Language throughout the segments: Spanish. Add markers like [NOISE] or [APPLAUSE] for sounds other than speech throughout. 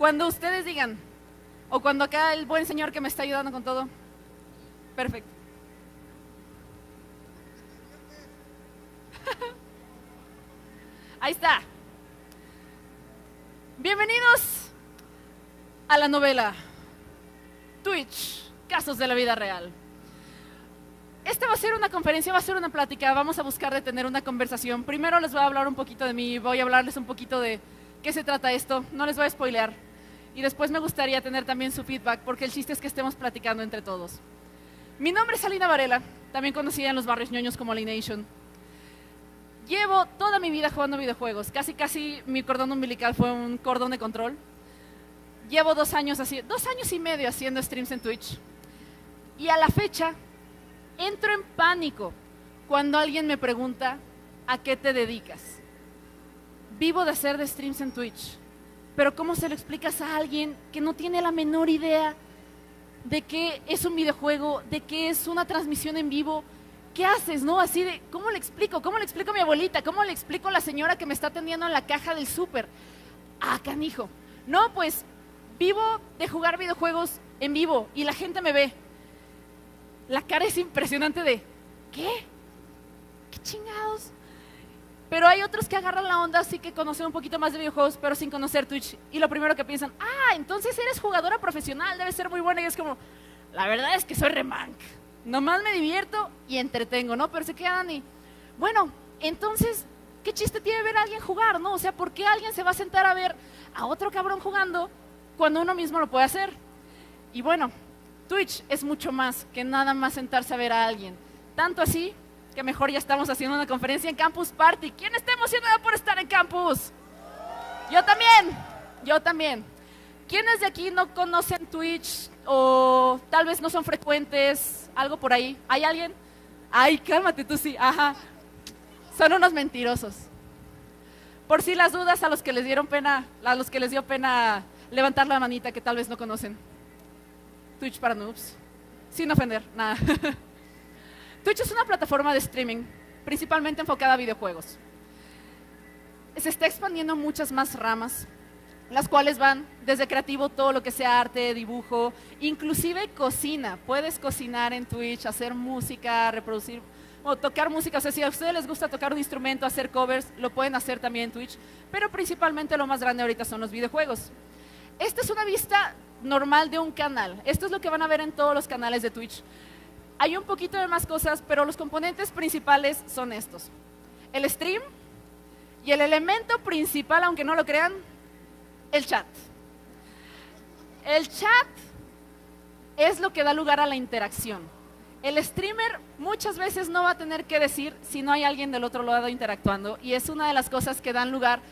Cuando ustedes digan, o cuando acá el buen señor que me está ayudando con todo. Perfecto. [LAUGHS] Ahí está. Bienvenidos a la novela Twitch, casos de la vida real. Esta va a ser una conferencia, va a ser una plática, vamos a buscar de tener una conversación. Primero les voy a hablar un poquito de mí, voy a hablarles un poquito de qué se trata esto, no les voy a spoilear. Y después me gustaría tener también su feedback, porque el chiste es que estemos platicando entre todos. Mi nombre es Alina Varela, también conocida en los barrios ñoños como Nation. Llevo toda mi vida jugando videojuegos, casi casi mi cordón umbilical fue un cordón de control. Llevo dos años, así, dos años y medio haciendo streams en Twitch. Y a la fecha entro en pánico cuando alguien me pregunta a qué te dedicas. Vivo de hacer de streams en Twitch, pero ¿cómo se lo explicas a alguien que no tiene la menor idea de qué es un videojuego, de qué es una transmisión en vivo? ¿Qué haces, no? Así de, ¿cómo le explico? ¿Cómo le explico a mi abuelita? ¿Cómo le explico a la señora que me está atendiendo en la caja del súper? Ah, canijo. No, pues vivo de jugar videojuegos en vivo y la gente me ve la cara es impresionante de, ¿qué? ¿Qué chingados? Pero hay otros que agarran la onda, así que conocen un poquito más de videojuegos, pero sin conocer Twitch. Y lo primero que piensan, ah, entonces eres jugadora profesional, debe ser muy buena. Y es como, la verdad es que soy remank. Nomás me divierto y entretengo, ¿no? Pero se quedan y, bueno, entonces, ¿qué chiste tiene ver a alguien jugar, no? O sea, ¿por qué alguien se va a sentar a ver a otro cabrón jugando cuando uno mismo lo puede hacer? Y bueno, Twitch es mucho más que nada más sentarse a ver a alguien. Tanto así que mejor ya estamos haciendo una conferencia en Campus Party. ¿Quién está emocionado por estar en campus? Yo también, yo también. ¿Quiénes de aquí no conocen Twitch o tal vez no son frecuentes? Algo por ahí. ¿Hay alguien? Ay, cálmate tú sí. Ajá. Son unos mentirosos. Por si las dudas a los que les dieron pena, a los que les dio pena levantar la manita que tal vez no conocen. Twitch para noobs. Sin ofender, nada. [LAUGHS] Twitch es una plataforma de streaming principalmente enfocada a videojuegos. Se está expandiendo muchas más ramas, las cuales van desde creativo, todo lo que sea arte, dibujo, inclusive cocina. Puedes cocinar en Twitch, hacer música, reproducir o tocar música. O sea, si a ustedes les gusta tocar un instrumento, hacer covers, lo pueden hacer también en Twitch. Pero principalmente lo más grande ahorita son los videojuegos. Esta es una vista normal de un canal. Esto es lo que van a ver en todos los canales de Twitch. Hay un poquito de más cosas, pero los componentes principales son estos. El stream y el elemento principal, aunque no lo crean, el chat. El chat es lo que da lugar a la interacción. El streamer muchas veces no va a tener que decir si no hay alguien del otro lado interactuando y es una de las cosas que dan lugar a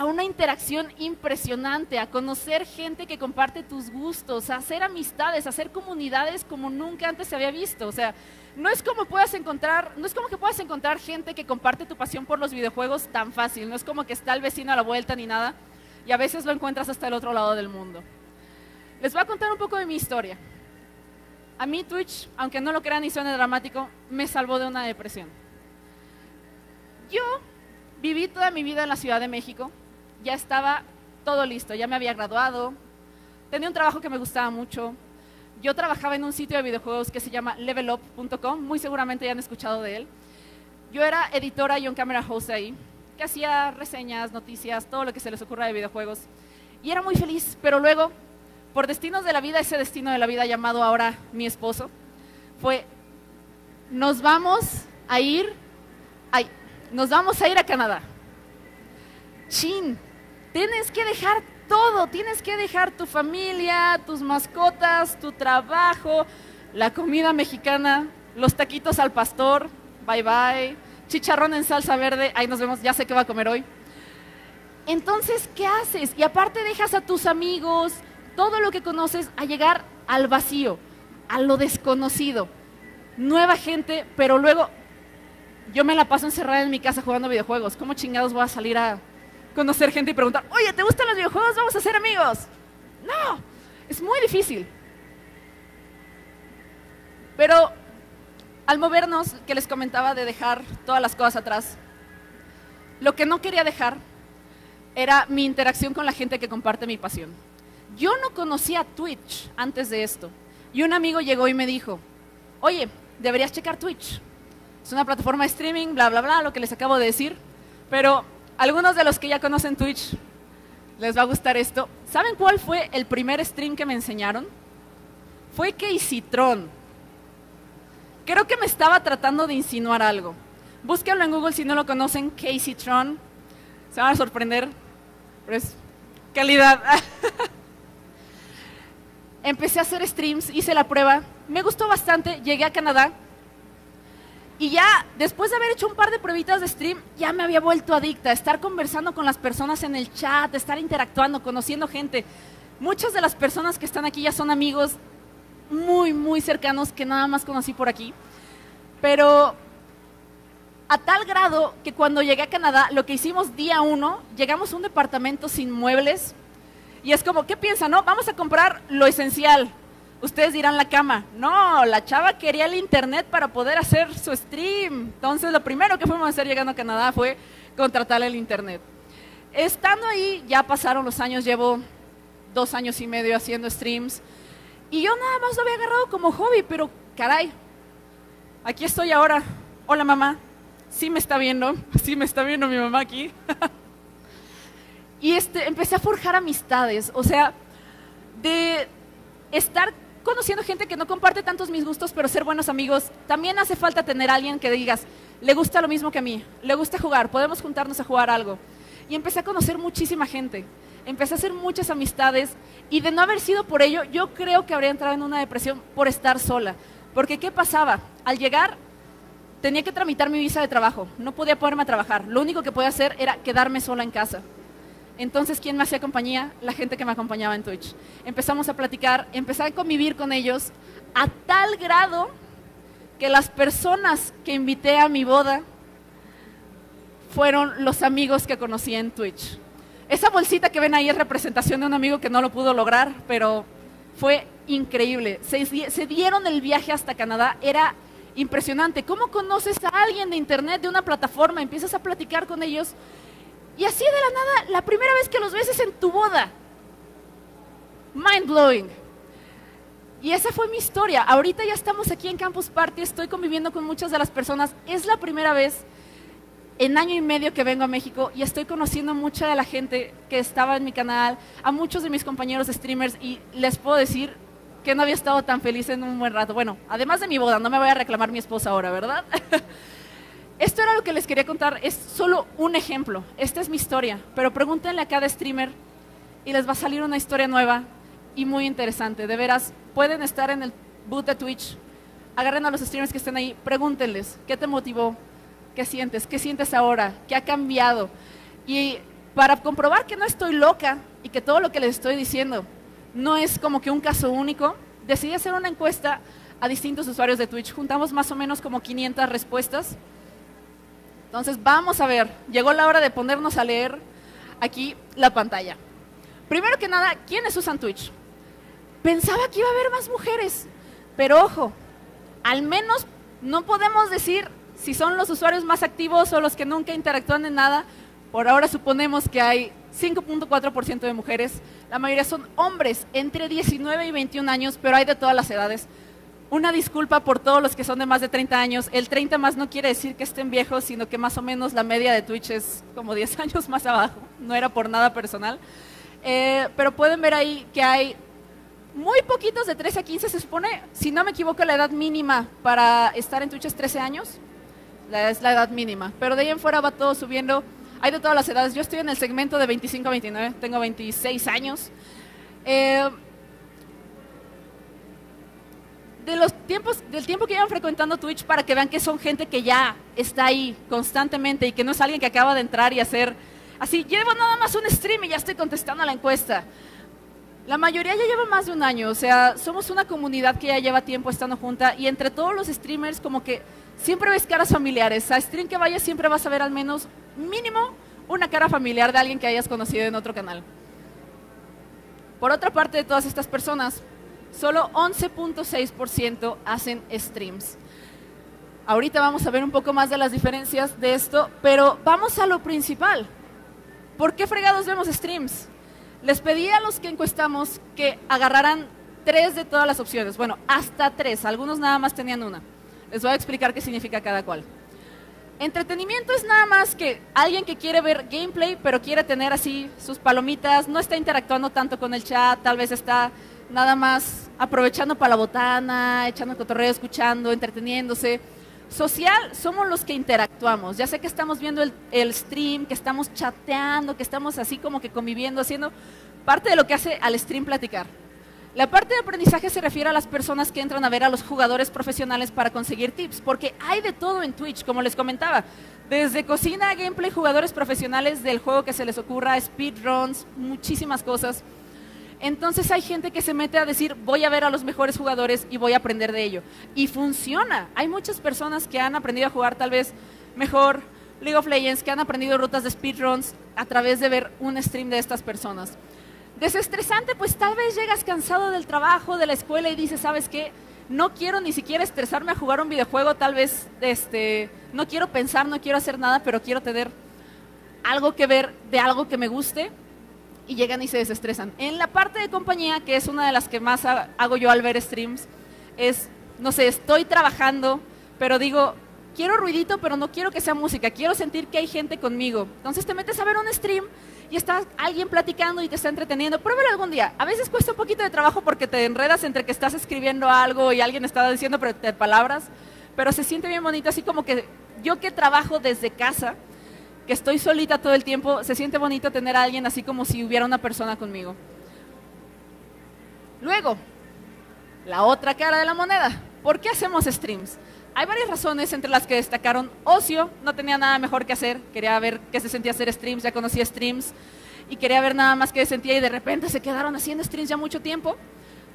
una interacción impresionante, a conocer gente que comparte tus gustos, a hacer amistades, a hacer comunidades como nunca antes se había visto. O sea, no es como puedas encontrar, no es como que puedas encontrar gente que comparte tu pasión por los videojuegos tan fácil, no es como que está el vecino a la vuelta ni nada, y a veces lo encuentras hasta el otro lado del mundo. Les voy a contar un poco de mi historia. A mí Twitch, aunque no lo crean y suene dramático, me salvó de una depresión. Yo viví toda mi vida en la Ciudad de México, ya estaba todo listo, ya me había graduado, tenía un trabajo que me gustaba mucho. Yo trabajaba en un sitio de videojuegos que se llama levelup.com, muy seguramente ya han escuchado de él. Yo era editora y un camera host ahí, que hacía reseñas, noticias, todo lo que se les ocurra de videojuegos. Y era muy feliz, pero luego, por destinos de la vida, ese destino de la vida llamado ahora mi esposo, fue, nos vamos a ir, ay, nos vamos a ir a Canadá. Chin, Tienes que dejar todo, tienes que dejar tu familia, tus mascotas, tu trabajo, la comida mexicana, los taquitos al pastor, bye bye, chicharrón en salsa verde, ahí nos vemos, ya sé qué va a comer hoy. Entonces, ¿qué haces? Y aparte dejas a tus amigos, todo lo que conoces, a llegar al vacío, a lo desconocido. Nueva gente, pero luego yo me la paso encerrada en mi casa jugando videojuegos. ¿Cómo chingados voy a salir a conocer gente y preguntar, oye, ¿te gustan los videojuegos? Vamos a ser amigos. No, es muy difícil. Pero al movernos, que les comentaba de dejar todas las cosas atrás, lo que no quería dejar era mi interacción con la gente que comparte mi pasión. Yo no conocía Twitch antes de esto. Y un amigo llegó y me dijo, oye, deberías checar Twitch. Es una plataforma de streaming, bla, bla, bla, lo que les acabo de decir. Pero algunos de los que ya conocen Twitch les va a gustar esto. ¿Saben cuál fue el primer stream que me enseñaron? Fue Casey Tron. Creo que me estaba tratando de insinuar algo. Búsquenlo en Google si no lo conocen, Casey Tron. Se van a sorprender. Pero es calidad. [LAUGHS] Empecé a hacer streams, hice la prueba. Me gustó bastante, llegué a Canadá. Y ya, después de haber hecho un par de pruebitas de stream, ya me había vuelto adicta. Estar conversando con las personas en el chat, estar interactuando, conociendo gente. Muchas de las personas que están aquí ya son amigos muy, muy cercanos que nada más conocí por aquí. Pero a tal grado que cuando llegué a Canadá, lo que hicimos día uno, llegamos a un departamento sin muebles. Y es como, ¿qué piensan? No, vamos a comprar lo esencial. Ustedes dirán la cama. No, la chava quería el internet para poder hacer su stream. Entonces, lo primero que fuimos a hacer llegando a Canadá fue contratar el internet. Estando ahí, ya pasaron los años, llevo dos años y medio haciendo streams. Y yo nada más lo había agarrado como hobby, pero caray, aquí estoy ahora. Hola mamá, sí me está viendo, [LAUGHS] sí me está viendo mi mamá aquí. [LAUGHS] y este, empecé a forjar amistades, o sea, de estar conociendo gente que no comparte tantos mis gustos, pero ser buenos amigos, también hace falta tener alguien que digas, le gusta lo mismo que a mí, le gusta jugar, podemos juntarnos a jugar algo. Y empecé a conocer muchísima gente empecé a hacer muchas amistades y de no haber sido por ello, yo creo que habría entrado en una depresión por estar sola. Porque ¿qué pasaba? Al llegar tenía que tramitar mi visa de trabajo, no podía ponerme a trabajar, lo único que podía hacer era quedarme sola en casa. Entonces, ¿quién me hacía compañía? La gente que me acompañaba en Twitch. Empezamos a platicar, empecé a convivir con ellos a tal grado que las personas que invité a mi boda fueron los amigos que conocí en Twitch. Esa bolsita que ven ahí es representación de un amigo que no lo pudo lograr, pero fue increíble. Se, dieron el viaje hasta Canadá, era impresionante. ¿Cómo conoces a alguien de internet, de una plataforma? Empiezas a platicar con ellos y así de la nada, la primera vez que los ves es en tu boda. Mind blowing. Y esa fue mi historia. Ahorita ya estamos aquí en Campus Party, estoy conviviendo con muchas de las personas. Es la primera vez en año y medio que vengo a México y estoy conociendo mucha de la gente que estaba en mi canal, a muchos de mis compañeros streamers y les puedo decir que no había estado tan feliz en un buen rato. Bueno, además de mi boda, no me voy a reclamar mi esposa ahora, ¿verdad? [LAUGHS] Esto era lo que les quería contar, es solo un ejemplo, esta es mi historia, pero pregúntenle a cada streamer y les va a salir una historia nueva y muy interesante. De veras, pueden estar en el boot de Twitch, agarren a los streamers que estén ahí, pregúntenles, ¿qué te motivó? ¿Qué sientes? ¿Qué sientes ahora? ¿Qué ha cambiado? Y para comprobar que no estoy loca y que todo lo que les estoy diciendo no es como que un caso único, decidí hacer una encuesta a distintos usuarios de Twitch. Juntamos más o menos como 500 respuestas. Entonces, vamos a ver. Llegó la hora de ponernos a leer aquí la pantalla. Primero que nada, ¿quiénes usan Twitch? Pensaba que iba a haber más mujeres, pero ojo, al menos no podemos decir si son los usuarios más activos o los que nunca interactúan en nada, por ahora suponemos que hay 5.4% de mujeres, la mayoría son hombres entre 19 y 21 años, pero hay de todas las edades. Una disculpa por todos los que son de más de 30 años. El 30 más no quiere decir que estén viejos, sino que más o menos la media de Twitch es como 10 [LAUGHS] años más abajo. No era por nada personal. Eh, pero pueden ver ahí que hay muy poquitos de 13 a 15, se supone, si no me equivoco, la edad mínima para estar en Twitch es 13 años es la edad mínima. Pero de ahí en fuera va todo subiendo. Hay de todas las edades. Yo estoy en el segmento de 25 a 29, tengo 26 años. Eh, de los tiempos, del tiempo que llevan frecuentando Twitch para que vean que son gente que ya está ahí constantemente y que no es alguien que acaba de entrar y hacer así, llevo nada más un stream y ya estoy contestando a la encuesta. La mayoría ya lleva más de un año, o sea, somos una comunidad que ya lleva tiempo estando junta y entre todos los streamers como que siempre ves caras familiares. A stream que vayas siempre vas a ver al menos mínimo una cara familiar de alguien que hayas conocido en otro canal. Por otra parte, de todas estas personas, solo 11.6% hacen streams. Ahorita vamos a ver un poco más de las diferencias de esto, pero vamos a lo principal. ¿Por qué fregados vemos streams? Les pedí a los que encuestamos que agarraran tres de todas las opciones. Bueno, hasta tres. Algunos nada más tenían una. Les voy a explicar qué significa cada cual. Entretenimiento es nada más que alguien que quiere ver gameplay, pero quiere tener así sus palomitas, no está interactuando tanto con el chat, tal vez está nada más aprovechando para la botana, echando cotorreo, escuchando, entreteniéndose. Social somos los que interactuamos. Ya sé que estamos viendo el, el, stream, que estamos chateando, que estamos así como que conviviendo, haciendo parte de lo que hace al stream platicar. La parte de aprendizaje se refiere a las personas que entran a ver a los jugadores profesionales para conseguir tips, porque hay de todo en Twitch, como les comentaba. Desde cocina, gameplay, jugadores profesionales del juego que se les ocurra, speedruns, muchísimas cosas. Entonces hay gente que se mete a decir, voy a ver a los mejores jugadores y voy a aprender de ello. Y funciona. Hay muchas personas que han aprendido a jugar tal vez mejor League of Legends, que han aprendido rutas de speedruns a través de ver un stream de estas personas. Desestresante, pues tal vez llegas cansado del trabajo, de la escuela y dices, ¿sabes qué? No quiero ni siquiera estresarme a jugar un videojuego, tal vez este, no quiero pensar, no quiero hacer nada, pero quiero tener algo que ver de algo que me guste y llegan y se desestresan. En la parte de compañía, que es una de las que más hago yo al ver streams, es, no sé, estoy trabajando, pero digo, quiero ruidito, pero no quiero que sea música, quiero sentir que hay gente conmigo. Entonces te metes a ver un stream y está alguien platicando y te está entreteniendo, pruébalo algún día. A veces cuesta un poquito de trabajo porque te enredas entre que estás escribiendo algo y alguien está diciendo palabras, pero se siente bien bonito, así como que yo que trabajo desde casa, que estoy solita todo el tiempo, se siente bonito tener a alguien así como si hubiera una persona conmigo. Luego, la otra cara de la moneda. ¿Por qué hacemos streams? Hay varias razones entre las que destacaron ocio, no tenía nada mejor que hacer, quería ver qué se sentía hacer streams, ya conocía streams y quería ver nada más qué sentía y de repente se quedaron haciendo streams ya mucho tiempo.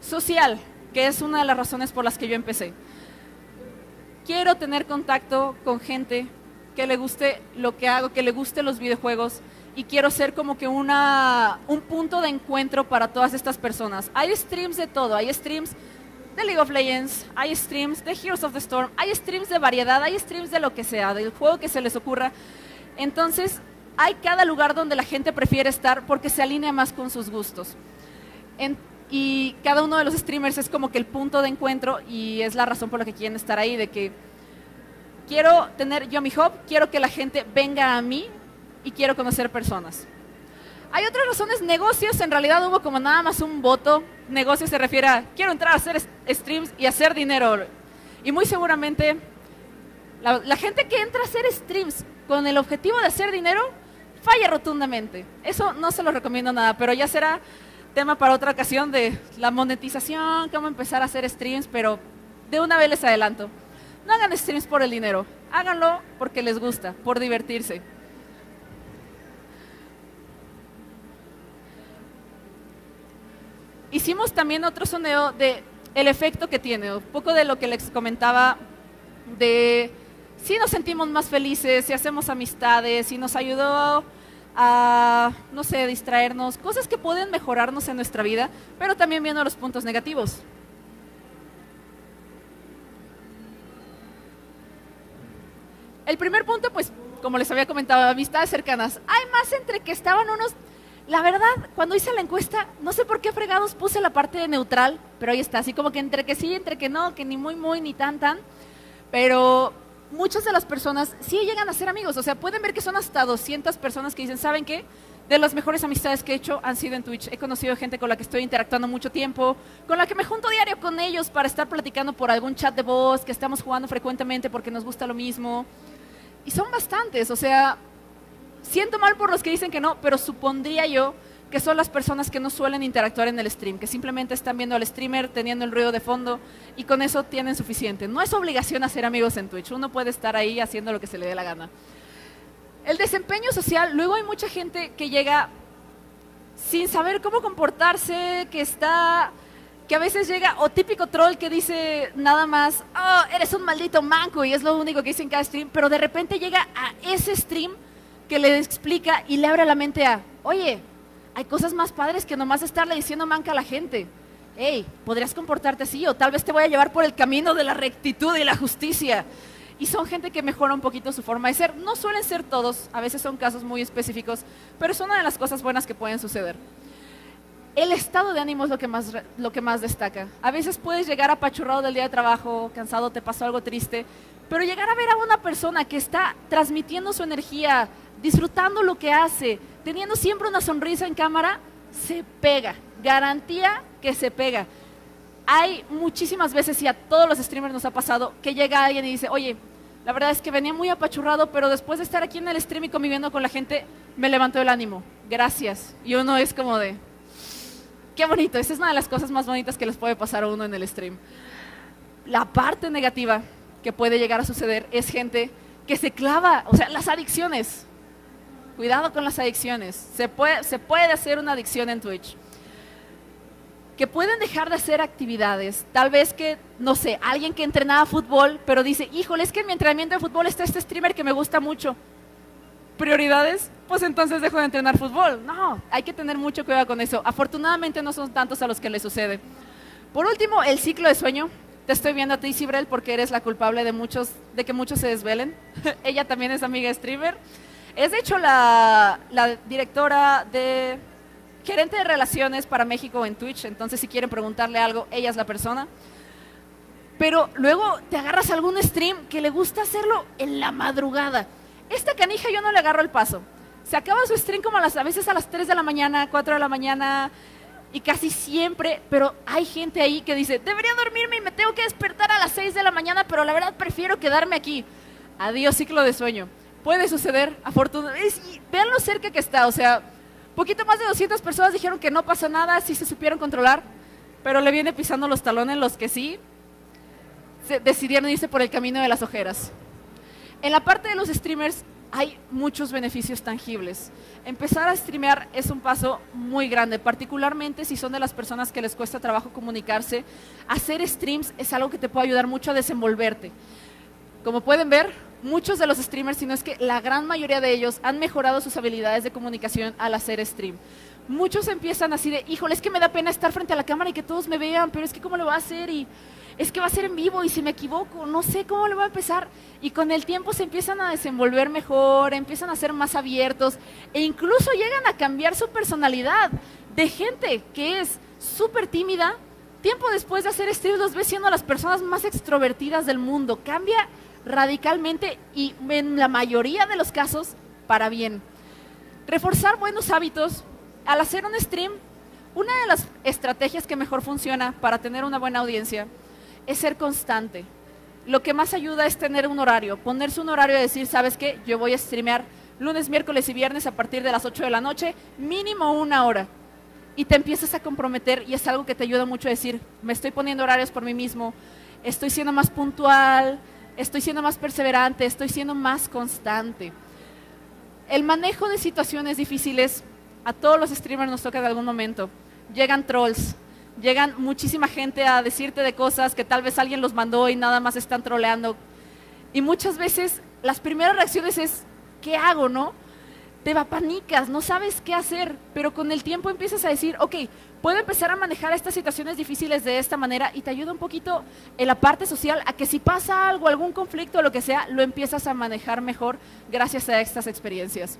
Social, que es una de las razones por las que yo empecé. Quiero tener contacto con gente que le guste lo que hago, que le guste los videojuegos y quiero ser como que una, un punto de encuentro para todas estas personas. Hay streams de todo, hay streams de League of Legends, hay streams de Heroes of the Storm, hay streams de variedad, hay streams de lo que sea, del juego que se les ocurra. Entonces, hay cada lugar donde la gente prefiere estar porque se alinea más con sus gustos. y cada uno de los streamers es como que el punto de encuentro y es la razón por la que quieren estar ahí, de que quiero tener yo mi hub, quiero que la gente venga a mí y quiero conocer personas. Hay otras razones, negocios, en realidad hubo como nada más un voto. Negocios se refiere a, quiero entrar a hacer streams y hacer dinero. Y muy seguramente la, gente que entra a hacer streams con el objetivo de hacer dinero, falla rotundamente. Eso no se lo recomiendo nada, pero ya será tema para otra ocasión de la monetización, cómo empezar a hacer streams, pero de una vez les adelanto. No hagan streams por el dinero, háganlo porque les gusta, por divertirse. hicimos también otro soneo de el efecto que tiene, un poco de lo que les comentaba de si nos sentimos más felices, si hacemos amistades, si nos ayudó a, no sé, distraernos, cosas que pueden mejorarnos en nuestra vida, pero también viendo los puntos negativos. El primer punto, pues, como les había comentado, amistades cercanas. Hay más entre que estaban unos la verdad, cuando hice la encuesta, no sé por qué fregados puse la parte de neutral, pero ahí está, así como que entre que sí, entre que no, que ni muy, muy, ni tan, tan. Pero muchas de las personas sí llegan a ser amigos, o sea, pueden ver que son hasta 200 personas que dicen, ¿saben qué? De las mejores amistades que he hecho han sido en Twitch. He conocido gente con la que estoy interactuando mucho tiempo, con la que me junto diario con ellos para estar platicando por algún chat de voz, que estamos jugando frecuentemente porque nos gusta lo mismo. Y son bastantes, o sea, Siento mal por los que dicen que no, pero supondría yo que son las personas que no suelen interactuar en el stream, que simplemente están viendo al streamer teniendo el ruido de fondo y con eso tienen suficiente. No es obligación hacer amigos en Twitch, uno puede estar ahí haciendo lo que se le dé la gana. El desempeño social, luego hay mucha gente que llega sin saber cómo comportarse, que está que a veces llega, o típico troll que dice nada más, oh, eres un maldito manco y es lo único que dice en cada stream, pero de repente llega a ese stream que le explica y le abre la mente a, oye, hay cosas más padres que nomás estarle diciendo manca a la gente. Hey, podrías comportarte así o tal vez te voy a llevar por el camino de la rectitud y la justicia. Y son gente que mejora un poquito su forma de ser. No suelen ser todos, a veces son casos muy específicos, pero es una de las cosas buenas que pueden suceder. El estado de ánimo es lo que, más, lo que más destaca. A veces puedes llegar apachurrado del día de trabajo, cansado, te pasó algo triste, pero llegar a ver a una persona que está transmitiendo su energía, disfrutando lo que hace, teniendo siempre una sonrisa en cámara, se pega. Garantía que se pega. Hay muchísimas veces, y a todos los streamers nos ha pasado, que llega alguien y dice, oye, la verdad es que venía muy apachurrado, pero después de estar aquí en el stream y conviviendo con la gente, me levantó el ánimo. Gracias. Y uno es como de, qué bonito. Esa es una de las cosas más bonitas que les puede pasar a uno en el stream. La parte negativa que puede llegar a suceder es gente que se clava, o sea, las adicciones. Cuidado con las adicciones. Se puede, se puede hacer una adicción en Twitch que pueden dejar de hacer actividades. Tal vez que, no sé, alguien que entrenaba fútbol, pero dice, híjole, es que en mi entrenamiento de fútbol está este streamer que me gusta mucho. ¿Prioridades? Pues entonces dejo de entrenar fútbol. No, hay que tener mucho cuidado con eso. Afortunadamente no son tantos a los que le sucede. Por último, el ciclo de sueño. Te estoy viendo a ti, Sibrel, porque eres la culpable de, muchos, de que muchos se desvelen. [LAUGHS] Ella también es amiga streamer. Es de hecho la, la directora de gerente de relaciones para México en Twitch, entonces si quieren preguntarle algo, ella es la persona. Pero luego te agarras algún stream que le gusta hacerlo en la madrugada. Esta canija yo no le agarro el paso. Se acaba su stream como a, las, a veces a las 3 de la mañana, 4 de la mañana, y casi siempre, pero hay gente ahí que dice, debería dormirme y me tengo que despertar a las 6 de la mañana, pero la verdad prefiero quedarme aquí. Adiós ciclo de sueño. Puede suceder, afortunadamente. Vean lo cerca que está, o sea, Poquito más de 200 personas dijeron que no pasa nada, sí se supieron controlar, pero le viene pisando los talones los que sí decidieron irse por el camino de las ojeras. En la parte de los streamers hay muchos beneficios tangibles. Empezar a streamear es un paso muy grande, particularmente si son de las personas que les cuesta trabajo comunicarse. Hacer streams es algo que te puede ayudar mucho a desenvolverte. Como pueden ver, muchos de los streamers, sino es que la gran mayoría de ellos han mejorado sus habilidades de comunicación al hacer stream. Muchos empiezan así de, híjole, es que me da pena estar frente a la cámara y que todos me vean, pero es que cómo lo va a hacer y es que va a ser en vivo y si me equivoco, no sé cómo le va a empezar. Y con el tiempo se empiezan a desenvolver mejor, empiezan a ser más abiertos e incluso llegan a cambiar su personalidad de gente que es súper tímida. Tiempo después de hacer stream los ves siendo las personas más extrovertidas del mundo. Cambia radicalmente y en la mayoría de los casos para bien. Reforzar buenos hábitos al hacer un stream, una de las estrategias que mejor funciona para tener una buena audiencia es ser constante. Lo que más ayuda es tener un horario, ponerse un horario y decir, ¿sabes qué? Yo voy a streamear lunes, miércoles y viernes a partir de las 8 de la noche, mínimo una hora. Y te empiezas a comprometer y es algo que te ayuda mucho a decir, me estoy poniendo horarios por mí mismo, estoy siendo más puntual, estoy siendo más perseverante, estoy siendo más constante. El manejo de situaciones difíciles, a todos los streamers nos toca en algún momento. Llegan trolls, llegan muchísima gente a decirte de cosas que tal vez alguien los mandó y nada más están troleando. Y muchas veces las primeras reacciones es, ¿qué hago, no? Te panicas, no sabes qué hacer, pero con el tiempo empiezas a decir, ok, puedo empezar a manejar estas situaciones difíciles de esta manera y te ayuda un poquito en la parte social a que si pasa algo, algún conflicto o lo que sea, lo empiezas a manejar mejor gracias a estas experiencias.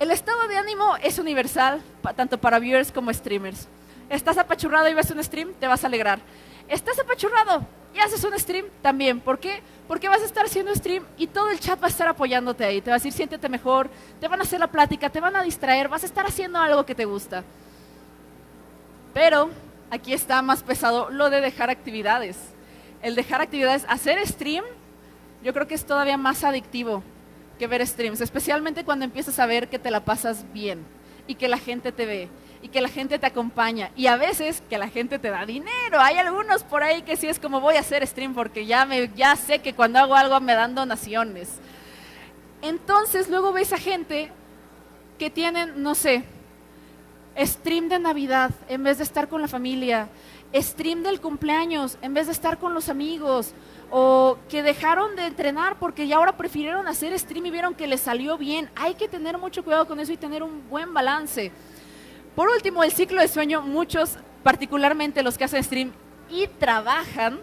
El estado de ánimo es universal, tanto para viewers como streamers. Estás apachurrado y ves un stream, te vas a alegrar. Estás apachurrado y haces un stream también. ¿Por qué? Porque vas a estar haciendo stream y todo el chat va a estar apoyándote ahí. Te va a decir, siéntete mejor, te van a hacer la plática, te van a distraer, vas a estar haciendo algo que te gusta. Pero aquí está más pesado lo de dejar actividades. El dejar actividades, hacer stream, yo creo que es todavía más adictivo que ver streams, especialmente cuando empiezas a ver que te la pasas bien y que la gente te ve y que la gente te acompaña y a veces que la gente te da dinero. Hay algunos por ahí que sí es como voy a hacer stream porque ya me ya sé que cuando hago algo me dan donaciones. Entonces luego ves a gente que tienen, no sé, stream de Navidad en vez de estar con la familia, stream del cumpleaños en vez de estar con los amigos, o que dejaron de entrenar porque ya ahora prefirieron hacer stream y vieron que les salió bien. Hay que tener mucho cuidado con eso y tener un buen balance. Por último, el ciclo de sueño, muchos, particularmente los que hacen stream y trabajan,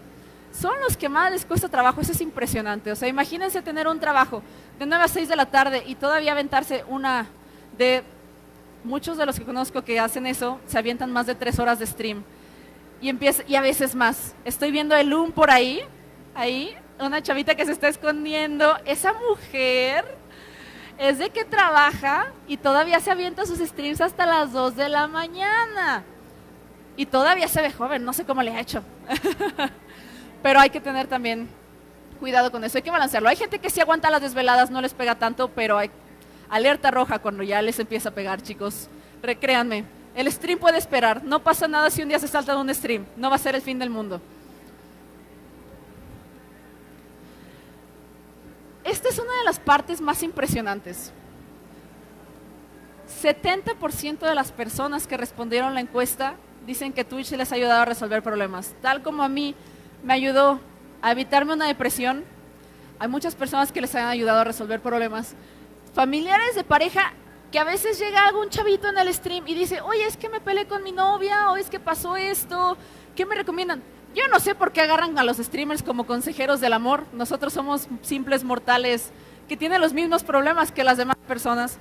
son los que más les cuesta trabajo. Eso es impresionante. O sea, imagínense tener un trabajo de 9 a 6 de la tarde y todavía aventarse una de muchos de los que conozco que hacen eso se avientan más de tres horas de stream. Y, empieza, y a veces más. Estoy viendo el Loom por ahí, ahí, una chavita que se está escondiendo. Esa mujer es de que trabaja y todavía se avienta sus streams hasta las 2 de la mañana. Y todavía se ve joven, no sé cómo le ha hecho. [LAUGHS] pero hay que tener también cuidado con eso, hay que balancearlo. Hay gente que sí aguanta las desveladas, no les pega tanto, pero hay alerta roja cuando ya les empieza a pegar, chicos. Recréanme, el stream puede esperar, no pasa nada si un día se salta de un stream, no va a ser el fin del mundo. Esta es una de las partes más impresionantes. 70% de las personas que respondieron la encuesta dicen que Twitch les ha ayudado a resolver problemas. Tal como a mí me ayudó a evitarme una depresión, hay muchas personas que les han ayudado a resolver problemas. Familiares de pareja que a veces llega algún chavito en el stream y dice, oye, es que me peleé con mi novia, o es que pasó esto, ¿qué me recomiendan? Yo no sé por qué agarran a los streamers como consejeros del amor. Nosotros somos simples mortales que tienen los mismos problemas que las demás personas,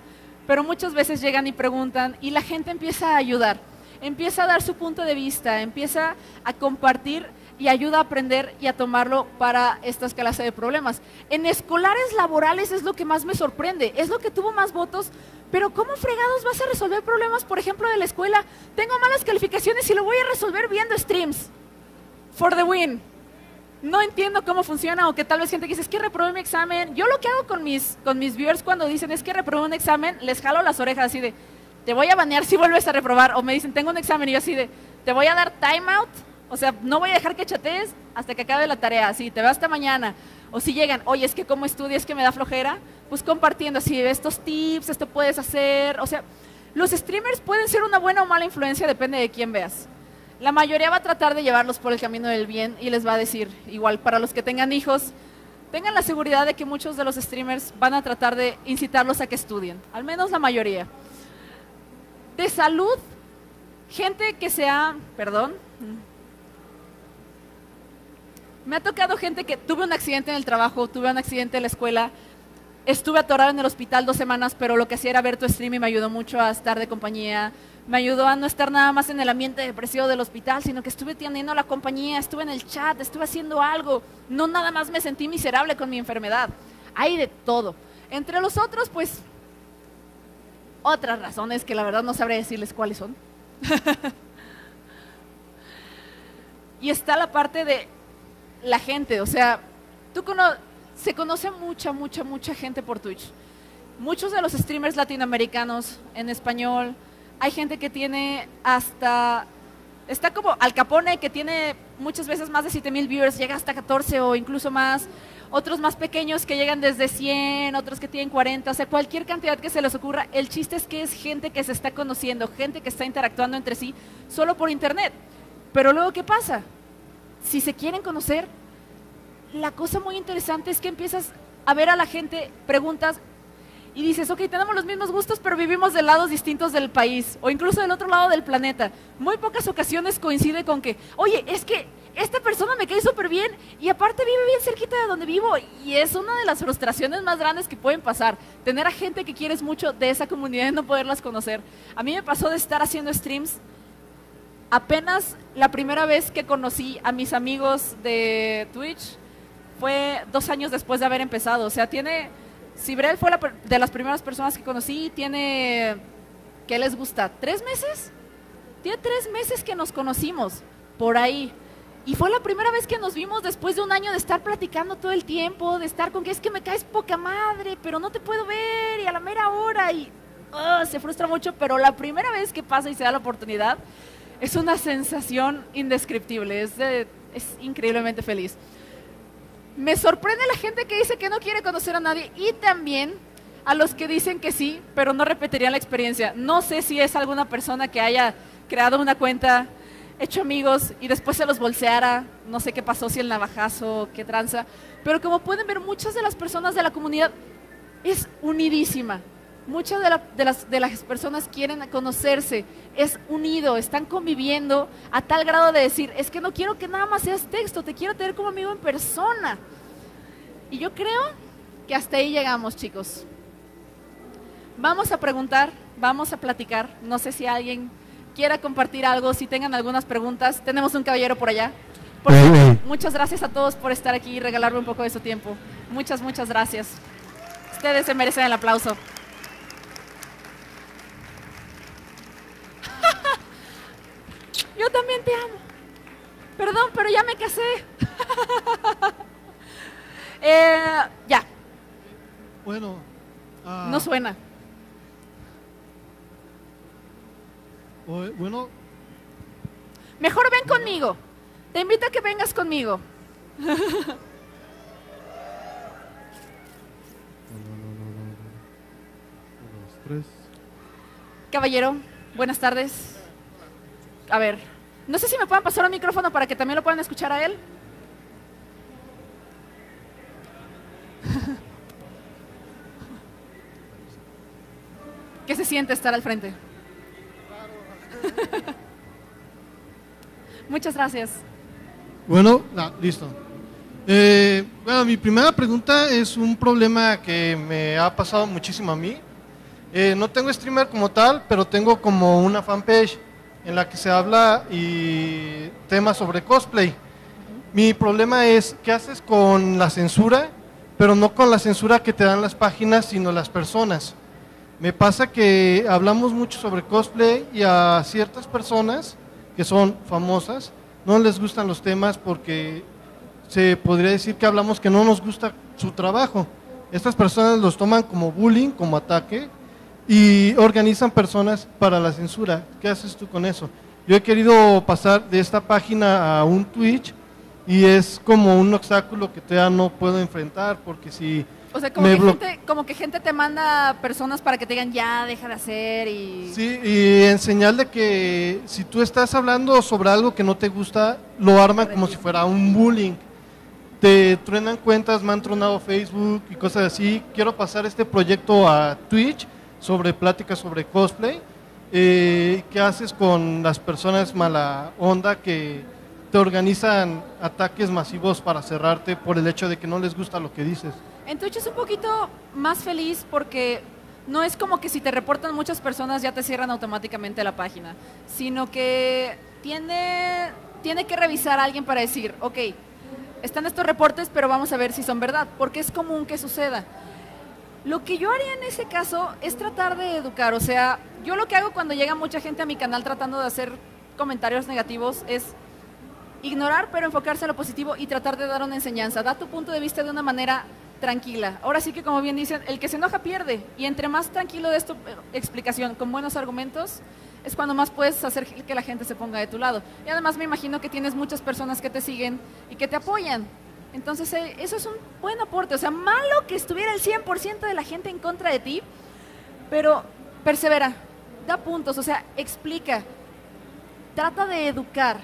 pero muchas veces llegan y preguntan y la gente empieza a ayudar, empieza a dar su punto de vista, empieza a compartir y ayuda a aprender y a tomarlo para estas clases de problemas. En escolares laborales es lo que más me sorprende, es lo que tuvo más votos, pero ¿cómo fregados vas a resolver problemas, por ejemplo, de la escuela? Tengo malas calificaciones y lo voy a resolver viendo streams. For the win. No entiendo cómo funciona o que tal vez gente que dice, es que reprobé mi examen. Yo lo que hago con mis, con mis viewers cuando dicen, es que reprobé un examen, les jalo las orejas así de, te voy a banear si vuelves a reprobar. O me dicen, tengo un examen y yo así de, te voy a dar timeout o sea, no voy a dejar que chatees hasta que acabe la tarea. Si te vas hasta mañana. O si llegan, oye, es que como estudias que me da flojera, pues compartiendo así, estos tips, esto puedes hacer. O sea, los streamers pueden ser una buena o mala influencia, depende de quién veas. La mayoría va a tratar de llevarlos por el camino del bien y les va a decir, igual para los que tengan hijos, tengan la seguridad de que muchos de los streamers van a tratar de incitarlos a que estudien, al menos la mayoría. De salud, gente que sea, perdón, me ha tocado gente que tuve un accidente en el trabajo, tuve un accidente en la escuela, estuve atorado en el hospital dos semanas, pero lo que hacía era ver tu stream y me ayudó mucho a estar de compañía. Me ayudó a no estar nada más en el ambiente depresivo del hospital, sino que estuve teniendo la compañía, estuve en el chat, estuve haciendo algo. No nada más me sentí miserable con mi enfermedad. Hay de todo. Entre los otros, pues, otras razones que la verdad no sabré decirles cuáles son. [LAUGHS] y está la parte de la gente, o sea, tú se conoce mucha, mucha, mucha gente por Twitch. Muchos de los streamers latinoamericanos en español, hay gente que tiene hasta, está como Al Capone, que tiene muchas veces más de 7000 viewers, llega hasta 14 o incluso más. Otros más pequeños que llegan desde 100, otros que tienen 40, o sea, cualquier cantidad que se les ocurra. El chiste es que es gente que se está conociendo, gente que está interactuando entre sí solo por internet. Pero luego, ¿qué pasa? si se quieren conocer, la cosa muy interesante es que empiezas a ver a la gente, preguntas y dices, ok, tenemos los mismos gustos, pero vivimos de lados distintos del país o incluso del otro lado del planeta. Muy pocas ocasiones coincide con que, oye, es que esta persona me cae súper bien y aparte vive bien cerquita de donde vivo y es una de las frustraciones más grandes que pueden pasar, tener a gente que quieres mucho de esa comunidad y no poderlas conocer. A mí me pasó de estar haciendo streams apenas la primera vez que conocí a mis amigos de Twitch fue dos años después de haber empezado. O sea, tiene. Sibrel fue la, de las primeras personas que conocí. Tiene. ¿Qué les gusta? ¿Tres meses? Tiene tres meses que nos conocimos. Por ahí. Y fue la primera vez que nos vimos después de un año de estar platicando todo el tiempo, de estar con que es que me caes poca madre, pero no te puedo ver y a la mera hora y oh, se frustra mucho, pero la primera vez que pasa y se da la oportunidad, es una sensación indescriptible, es, es increíblemente feliz. Me sorprende la gente que dice que no quiere conocer a nadie y también a los que dicen que sí, pero no repetirían la experiencia. No sé si es alguna persona que haya creado una cuenta, hecho amigos y después se los bolseara, no sé qué pasó, si el navajazo, qué tranza, pero como pueden ver, muchas de las personas de la comunidad es unidísima. Muchas de, las, de las personas quieren conocerse, es unido, están conviviendo a tal grado de decir, es que no quiero que nada más seas texto, te quiero tener como amigo en persona. Y yo creo que hasta ahí llegamos, chicos. Vamos a preguntar vamos a platicar. No sé si alguien quiera compartir algo, si tengan algunas preguntas. Tenemos un caballero por allá. Por favor. Muchas gracias a todos por estar aquí y regalarme un poco de su tiempo. Muchas, muchas gracias. Ustedes se merecen el aplauso. Yo también te amo. Perdón, pero ya me casé. [LAUGHS] Eh, ya, Bueno, ah, no suena. bueno, Mejor ven conmigo. Te invito a que vengas conmigo. Caballero, buenas tardes. A ver, no sé si me puedan pasar un micrófono para que también lo puedan escuchar a él. [LAUGHS] ¿Qué se siente estar al frente? [LAUGHS] Muchas gracias. Bueno, listo. Eh, bueno, mi primera pregunta es un problema que me ha pasado muchísimo a mí. Eh, no tengo streamer como tal, pero tengo como una fanpage en la que se habla y temas sobre cosplay. Mi problema es qué haces con la censura, pero no con la censura que te dan las páginas, sino las personas. Me pasa que hablamos mucho sobre cosplay y a ciertas personas que son famosas no les gustan los temas porque se podría decir que hablamos que no nos gusta su trabajo. Estas personas los toman como bullying, como ataque y organizan personas para la censura. ¿Qué haces tú con eso? Yo he querido pasar de esta página a un Twitch y es como un obstáculo que todavía no puedo enfrentar porque si O sea, como Me que, gente, como que gente te manda personas para que te digan ya, deja de hacer y... Sí, y en señal de que si tú estás hablando sobre algo que no te gusta, lo arman como si fuera un bullying. Te truenan cuentas, me han tronado Facebook y cosas así. Quiero pasar este proyecto a Twitch sobre pláticas sobre cosplay. Eh, ¿Qué haces con las personas mala onda que te organizan ataques masivos para cerrarte por el hecho de que no les gusta lo que dices? En Twitch es un poquito más feliz porque no es como que si te reportan muchas personas ya te cierran automáticamente la página, sino que tiene, tiene que revisar a alguien para decir, ok, están estos reportes, pero vamos a ver si son verdad, porque es común que suceda. Lo que yo haría en ese caso es tratar de educar, o sea, yo lo que hago cuando llega mucha gente a mi canal tratando de hacer comentarios negativos es ignorar, pero enfocarse a lo positivo y tratar de dar una enseñanza. Da tu punto de vista de una manera tranquila. Ahora sí que como bien dicen, el que se enoja pierde. Y entre más tranquilo de esto explicación, con buenos argumentos, es cuando más puedes hacer que la gente se ponga de tu lado. Y además me imagino que tienes muchas personas que te siguen y que te apoyan. Entonces eh, eso es un buen aporte. O sea, malo que estuviera el 100% de la gente en contra de ti, pero persevera, da puntos, o sea, explica, trata de educar,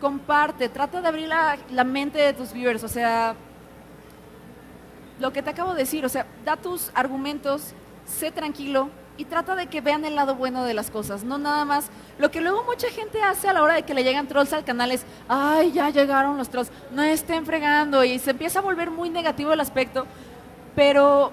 comparte, trata de abrir la, la mente de tus viewers, o sea, lo que te acabo de decir, o sea, da tus argumentos, sé tranquilo y trata de que vean el lado bueno de las cosas, no nada más. Lo que luego mucha gente hace a la hora de que le llegan trolls al canal es, ay, ya llegaron los trolls, no estén fregando y se empieza a volver muy negativo el aspecto, pero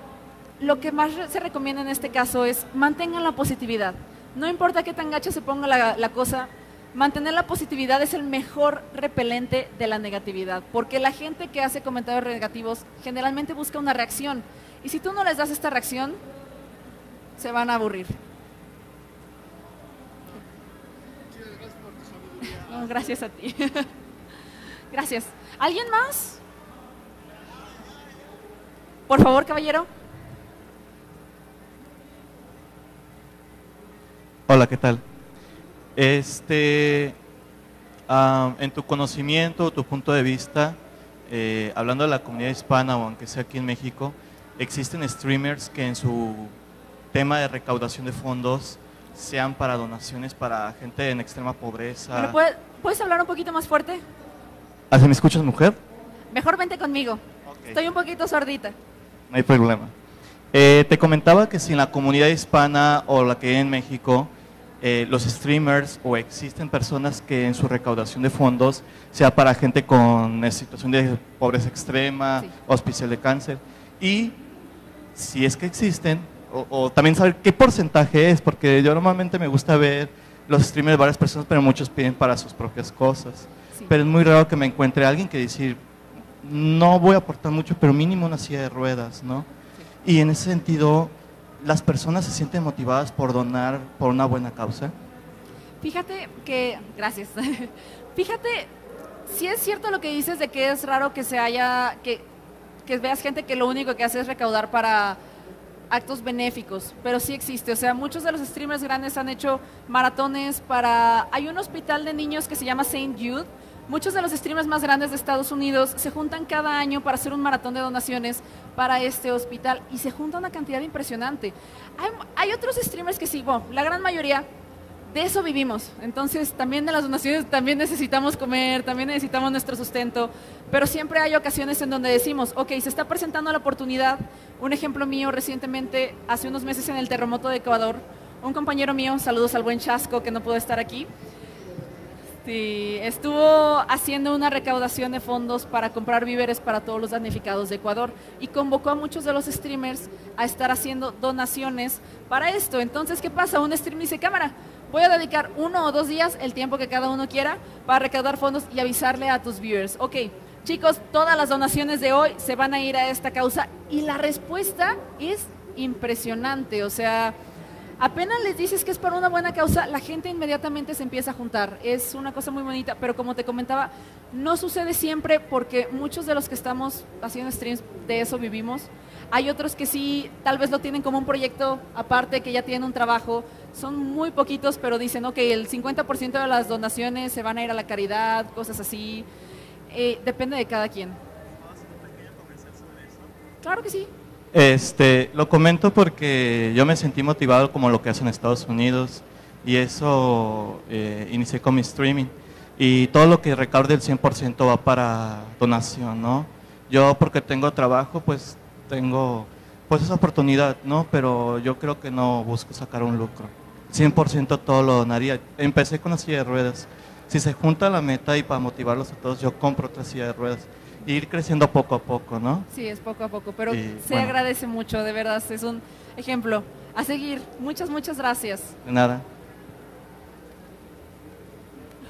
lo que más se recomienda en este caso es mantengan la positividad. No importa qué tan gacha se ponga la, la cosa, mantener la positividad es el mejor repelente de la negatividad, porque la gente que hace comentarios negativos generalmente busca una reacción, y si tú no les das esta reacción, se van a aburrir. No, gracias a ti. [LAUGHS] gracias. ¿Alguien más? Por favor, caballero. Hola, ¿qué tal? Este, ah, en tu conocimiento, tu punto de vista, eh, hablando de la comunidad hispana o aunque sea aquí en México, existen streamers que en su tema de recaudación de fondos sean para donaciones para gente en extrema pobreza. ¿Me lo puede- ¿Puedes hablar un poquito más fuerte? ¿Ah, ¿sí ¿Me escuchas, mujer? Mejor vente conmigo. Ok. Estoy un poquito sordita. No hay problema. Eh, te comentaba que si en la comunidad hispana o la que hay en México, eh, los streamers o existen personas que en su recaudación de fondos sea para gente con situación de pobreza extrema, Sí. hospicio de cáncer, y si es que existen, o, o también saber qué porcentaje es, porque yo normalmente me gusta ver los streamers de varias personas, pero muchos piden para sus propias cosas. Sí. Pero es muy raro que me encuentre alguien que decir, no voy a aportar mucho, pero mínimo una silla de ruedas, ¿no? Y en ese sentido, las personas se sienten motivadas por donar por una buena causa. Fíjate que, gracias. [LAUGHS] Fíjate, si es cierto lo que dices de que es raro que se haya, que, que veas gente que lo único que hace es recaudar para actos benéficos, pero sí existe. O sea, muchos de los streamers grandes han hecho maratones para... Hay un hospital de niños que se llama St. Jude. Muchos de los streamers más grandes de Estados Unidos se juntan cada año para hacer un maratón de donaciones para este hospital y se junta una cantidad impresionante. Hay, hay otros streamers que sí, bueno, la gran mayoría de eso vivimos. Entonces, también de las donaciones también necesitamos comer, también necesitamos nuestro sustento, pero siempre hay ocasiones en donde decimos, ok, se está presentando la oportunidad. Un ejemplo mío recientemente, hace unos meses en el terremoto de Ecuador, un compañero mío, saludos al buen Chasco que no pudo estar aquí, sí, estuvo haciendo una recaudación de fondos para comprar víveres para todos los damnificados de Ecuador y convocó a muchos de los streamers a estar haciendo donaciones para esto. Entonces, ¿qué pasa? Un stream dice, cámara, voy a dedicar uno o dos días, el tiempo que cada uno quiera, para recaudar fondos y avisarle a tus viewers. Ok, chicos, todas las donaciones de hoy se van a ir a esta causa. Y la respuesta es impresionante. O sea, apenas les dices que es para una buena causa, la gente inmediatamente se empieza a juntar. Es una cosa muy bonita, pero como te comentaba, no sucede siempre porque muchos de los que estamos haciendo streams de eso vivimos. Hay otros que sí, tal vez lo tienen como un proyecto aparte, que ya tienen un trabajo. Son muy poquitos, pero dicen, ok, el 50% de las donaciones se van a ir a la caridad, cosas así. Eh, depende de cada quien. Claro que sí. Este, lo comento porque yo me sentí motivado como lo que hacen en Estados Unidos y eso eh, inicié con mi streaming y todo lo que recaude el 100% va para donación, ¿no? Yo porque tengo trabajo, pues tengo pues esa oportunidad, ¿no? Pero yo creo que no busco sacar un lucro. 100% todo lo donaría. Empecé con la silla de ruedas. Si se junta la meta y para motivarlos a todos, yo compro otra silla de ruedas. E ir creciendo poco a poco, ¿no? Sí, es poco a poco, pero Y, se bueno. agradece mucho, de verdad. Es un ejemplo a seguir. Muchas, muchas gracias. De nada.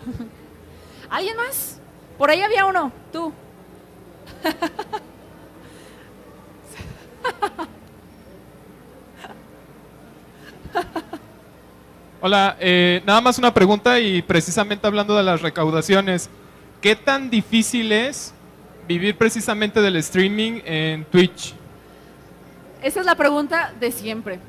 [LAUGHS] ¿Alguien más? Por ahí había uno, tú. [LAUGHS] Hola, eh, nada más una pregunta y precisamente hablando de las recaudaciones, ¿qué tan difícil es vivir precisamente del streaming en Twitch? Esa es la pregunta de siempre.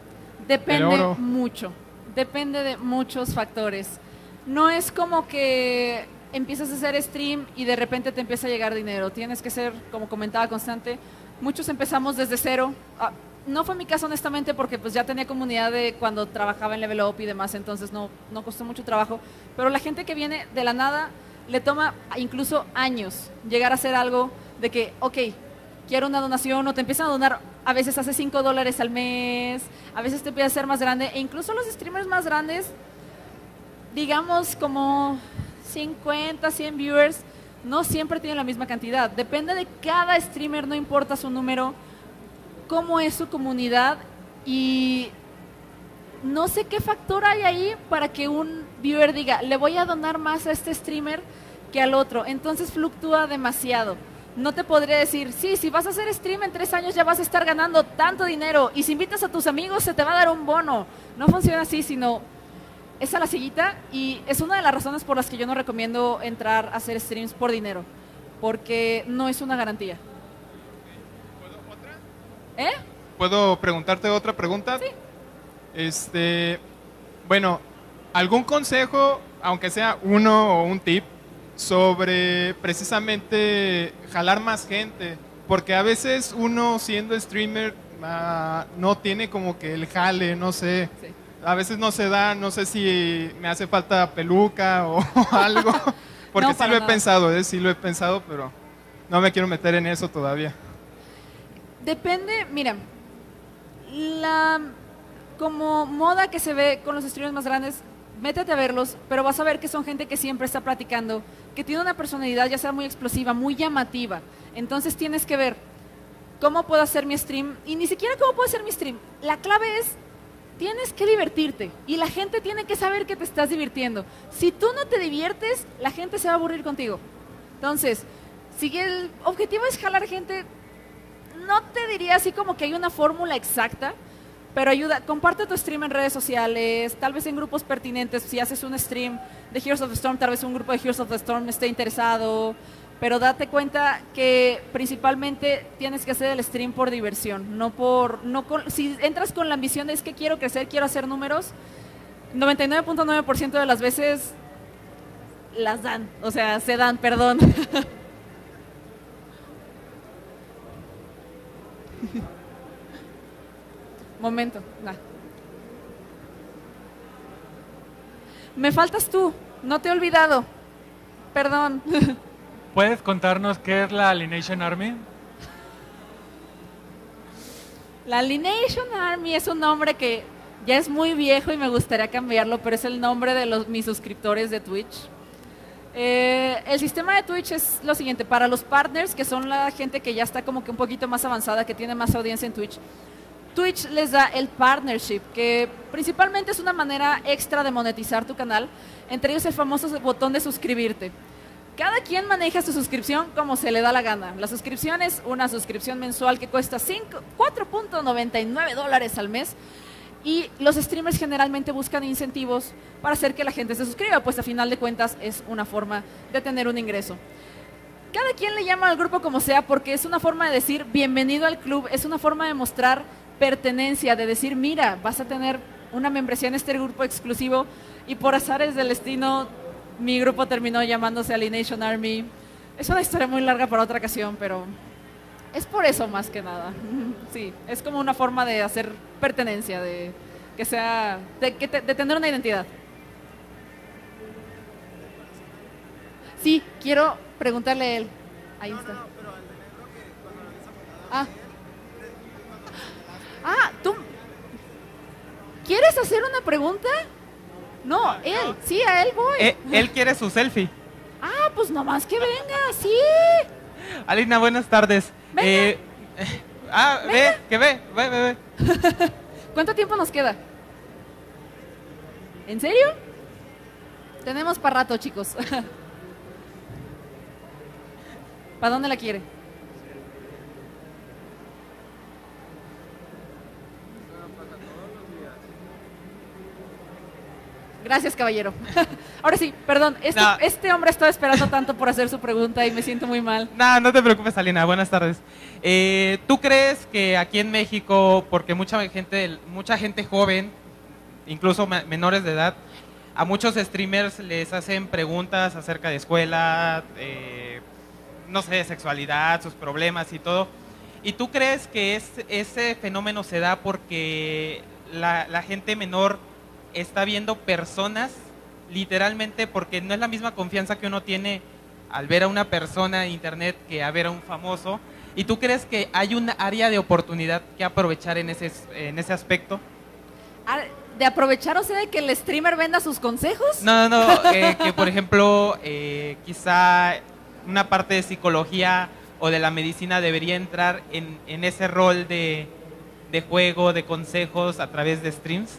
Depende mucho. Depende de muchos factores. No es como que empiezas a hacer stream y de repente te empieza a llegar dinero. Tienes que ser, como comentaba constante, muchos empezamos desde cero. Ah, no fue mi caso honestamente porque pues ya tenía comunidad de cuando trabajaba en Level Up y demás, entonces no, no costó mucho trabajo. Pero la gente que viene de la nada le toma incluso años llegar a hacer algo de que, ok, quiero una donación o te empiezan a donar, a veces hace 5 dólares al mes, a veces te empieza a ser más grande e incluso los streamers más grandes, digamos como 50, 100 viewers, no siempre tienen la misma cantidad. Depende de cada streamer, no importa su número, cómo es su comunidad y no sé qué factor hay ahí para que un viewer diga, le voy a donar más a este streamer que al otro. Entonces fluctúa demasiado. No te podría decir, sí, si vas a hacer stream en tres años ya vas a estar ganando tanto dinero y si invitas a tus amigos se te va a dar un bono. No funciona así, sino es a la siguita y es una de las razones por las que yo no recomiendo entrar a hacer streams por dinero, porque no es una garantía. ¿Eh? ¿Puedo preguntarte otra pregunta? Sí. Este, bueno, ¿algún consejo, aunque sea uno o un tip, sobre precisamente jalar más gente? Porque a veces uno siendo streamer ah, no tiene como que el jale, no sé. Sí. A veces no se da, no sé si me hace falta peluca o [LAUGHS] algo. Porque No, sí lo he nada. pensado, ¿eh? sí lo he pensado, pero no me quiero meter en eso todavía. Depende, mira, la como moda que se ve con los streamers más grandes, métete a verlos, pero vas a ver que son gente que siempre está platicando, que tiene una personalidad ya sea muy explosiva, muy llamativa. Entonces tienes que ver, ¿cómo puedo hacer mi stream? Y ni siquiera cómo puedo hacer mi stream. La clave es, tienes que divertirte y la gente tiene que saber que te estás divirtiendo. Si tú no te diviertes, la gente se va a aburrir contigo. Entonces, si el objetivo es jalar gente, no te diría así como que hay una fórmula exacta, pero ayuda, comparte tu stream en redes sociales, tal vez en grupos pertinentes, si haces un stream de Heroes of the Storm, tal vez un grupo de Heroes of the Storm esté interesado, pero date cuenta que principalmente tienes que hacer el stream por diversión, no por, no si entras con la ambición de es que quiero crecer, quiero hacer números, 99.9% de las veces las dan, o sea, se dan, perdón. [LAUGHS] Momento. Me faltas tú. No te he olvidado. Perdón. [LAUGHS] ¿Puedes contarnos qué es la Alienation Army? La Alienation Army es un nombre que ya es muy viejo y me gustaría cambiarlo, pero es el nombre de mis suscriptores de Twitch. Eh, el sistema de Twitch es lo siguiente, para los partners, que son la gente que ya está como que un poquito más avanzada, que tiene más audiencia en Twitch, Twitch les da el partnership, que principalmente es una manera extra de monetizar tu canal, entre ellos el famoso botón de suscribirte. Cada quien maneja su suscripción como se le da la gana. La suscripción es una suscripción mensual que cuesta 4.99 dólares al mes. Y los streamers generalmente buscan incentivos para hacer que la gente se suscriba, pues a final de cuentas es una forma de tener un ingreso. Cada quien le llama al grupo como sea porque es una forma de decir bienvenido al club, es una forma de mostrar pertenencia, de decir, mira, vas a tener una membresía en este grupo exclusivo y por azares del destino mi grupo terminó llamándose Alienation Army. Es una historia muy larga para otra ocasión, pero es por eso más que nada. [LAUGHS] Sí, es como una forma de hacer pertenencia, de que sea, de, de tener una identidad. Sí, quiero preguntarle a él. Ahí está. Ah. Ah, tú. ¿Quieres hacer una pregunta? No, él, sí, a él voy. Eh, él quiere su selfie. Ah, pues nomás que venga, sí. Alina, buenas tardes. Venga. Eh, ah, ve, que ve, ve, ve, ve. [LAUGHS] ¿Cuánto tiempo nos queda? ¿En serio? Tenemos para rato, chicos. [LAUGHS] ¿Para dónde la quiere? Gracias, caballero. [LAUGHS] Ahora sí, perdón, este, este, hombre estaba esperando tanto por hacer su pregunta y me siento muy mal. No, no te preocupes, Alina. Buenas tardes. Eh, ¿Tú crees que aquí en México, porque mucha gente, mucha gente joven, incluso menores de edad, a muchos streamers les hacen preguntas acerca de escuela, eh, no sé, sexualidad, sus problemas y todo? ¿Y tú crees que ese fenómeno se da porque la gente menor está viendo personas, literalmente, porque no es la misma confianza que uno tiene al ver a una persona en internet que a ver a un famoso. ¿Y tú crees que hay un área de oportunidad que aprovechar en ese, en ese aspecto? Ah, ¿De aprovechar, o sea, de que el streamer venda sus consejos? No, no, no. [LAUGHS] Eh, que por ejemplo, eh, quizá una parte de psicología o de la medicina debería entrar en, en ese rol de, de juego, de consejos a través de streams.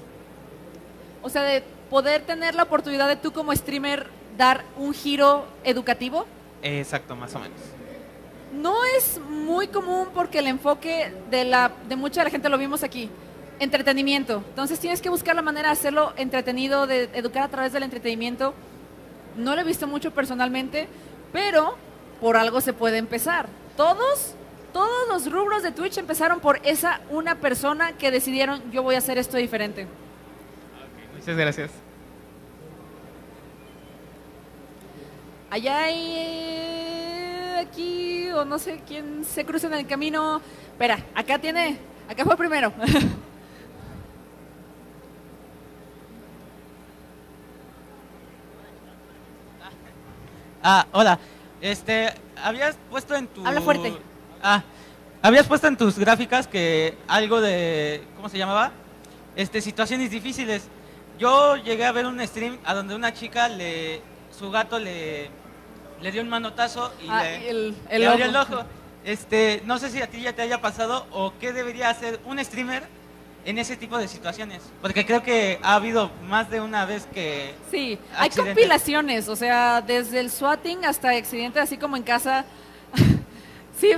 O sea, de poder tener la oportunidad de tú como streamer dar un giro educativo. Exacto, más o menos. No es muy común porque el enfoque de, la, de mucha de la gente lo vimos aquí. Entretenimiento. Entonces tienes que buscar la manera de hacerlo entretenido, de educar a través del entretenimiento. No lo he visto mucho personalmente, pero por algo se puede empezar. Todos, todos los rubros de Twitch empezaron por esa una persona que decidieron yo voy a hacer esto diferente. Muchas gracias. Allá hay eh, aquí, o no sé quién se cruza en el camino. Espera, acá tiene, acá fue primero. [LAUGHS] Ah, hola. Este, habías puesto en tu... Habla fuerte. Ah, habías puesto en tus gráficas que algo de, ¿cómo se llamaba? Este, situaciones difíciles. Yo llegué a ver un stream a donde una chica le, su gato le, le dio un manotazo y ah, le, el, el abrió el ojo. Este, no sé si a ti ya te haya pasado o qué debería hacer un streamer en ese tipo de situaciones. Porque creo que ha habido más de una vez que... Sí, hay compilaciones, o sea, desde el swatting hasta accidentes, así como en casa. [LAUGHS] sí,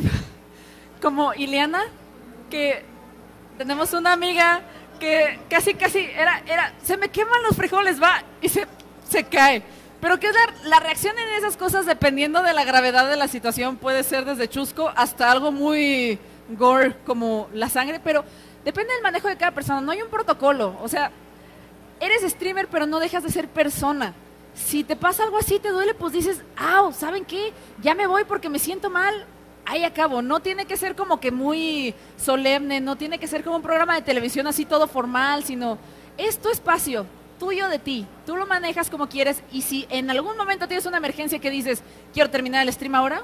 [LAUGHS] como Ileana, que tenemos una amiga que casi, casi era, era, se me queman los frijoles, va, y se, se cae. Pero que es la, reacción en esas cosas, dependiendo de la gravedad de la situación, puede ser desde chusco hasta algo muy gore, como la sangre, pero depende del manejo de cada persona, no hay un protocolo, o sea, eres streamer, pero no dejas de ser persona. Si te pasa algo así, te duele, pues dices, ah, ¿saben qué? Ya me voy porque me siento mal. Ahí acabo. No tiene que ser como que muy solemne, no tiene que ser como un programa de televisión así todo formal, sino es tu espacio, tuyo de ti. Tú lo manejas como quieres y si en algún momento tienes una emergencia que dices, quiero terminar el stream ahora,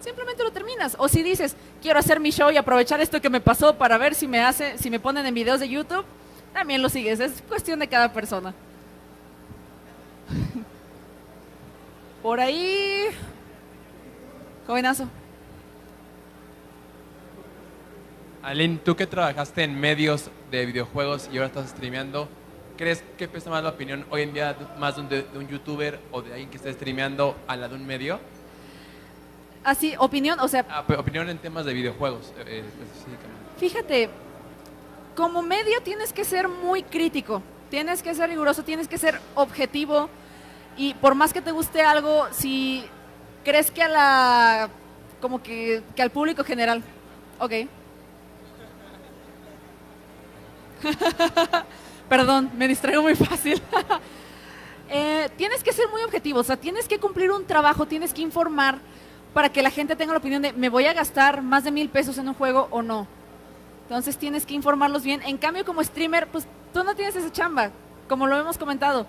simplemente lo terminas. O si dices, quiero hacer mi show y aprovechar esto que me pasó para ver si me hace, si me ponen en videos de YouTube, también lo sigues. Es cuestión de cada persona. [LAUGHS] Por ahí. Jovenazo. Aline, tú que trabajaste en medios de videojuegos y ahora estás streameando, ¿crees que pesa más la opinión hoy en día más de un, de un youtuber o de alguien que está streameando a la de un medio? Así, opinión, o sea, Ah, opinión en temas de videojuegos, eh, eh, específicamente. fíjate, como medio tienes que ser muy crítico, tienes que ser riguroso, tienes que ser objetivo y por más que te guste algo, si crees que a la, como que, que al público general, ok. [LAUGHS] Perdón, me distraigo muy fácil. [LAUGHS] Eh, tienes que ser muy objetivo, o sea, tienes que cumplir un trabajo, tienes que informar para que la gente tenga la opinión de, ¿me voy a gastar más de mil pesos en un juego o no? Entonces tienes que informarlos bien. En cambio, como streamer, pues tú no tienes esa chamba, como lo hemos comentado.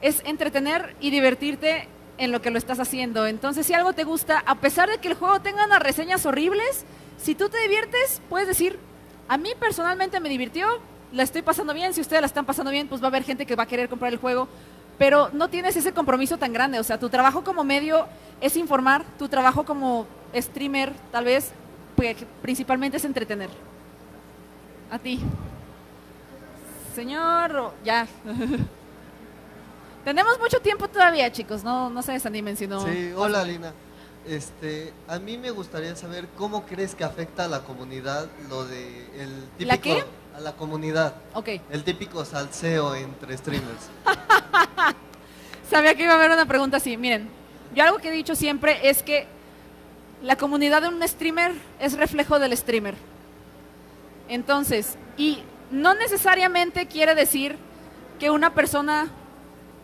Es entretener y divertirte en lo que lo estás haciendo. Entonces, si algo te gusta, a pesar de que el juego tenga unas reseñas horribles, si tú te diviertes, puedes decir, a mí personalmente me divirtió, la estoy pasando bien, si ustedes la están pasando bien, pues va a haber gente que va a querer comprar el juego, pero no tienes ese compromiso tan grande. O sea, tu trabajo como medio es informar, tu trabajo como streamer, tal vez, pues, principalmente es entretener. A ti. Señor, ya. [LAUGHS] Tenemos mucho tiempo todavía, chicos. No, no se desanimen, sino. Sí, hola Lina. Este, a mí me gustaría saber cómo crees que afecta a la comunidad lo de el típico ¿La qué? a la comunidad, Ok. el típico salseo entre streamers. [LAUGHS] Sabía que iba a haber una pregunta así. Miren, yo algo que he dicho siempre es que la comunidad de un streamer es reflejo del streamer. Entonces, y no necesariamente quiere decir que una persona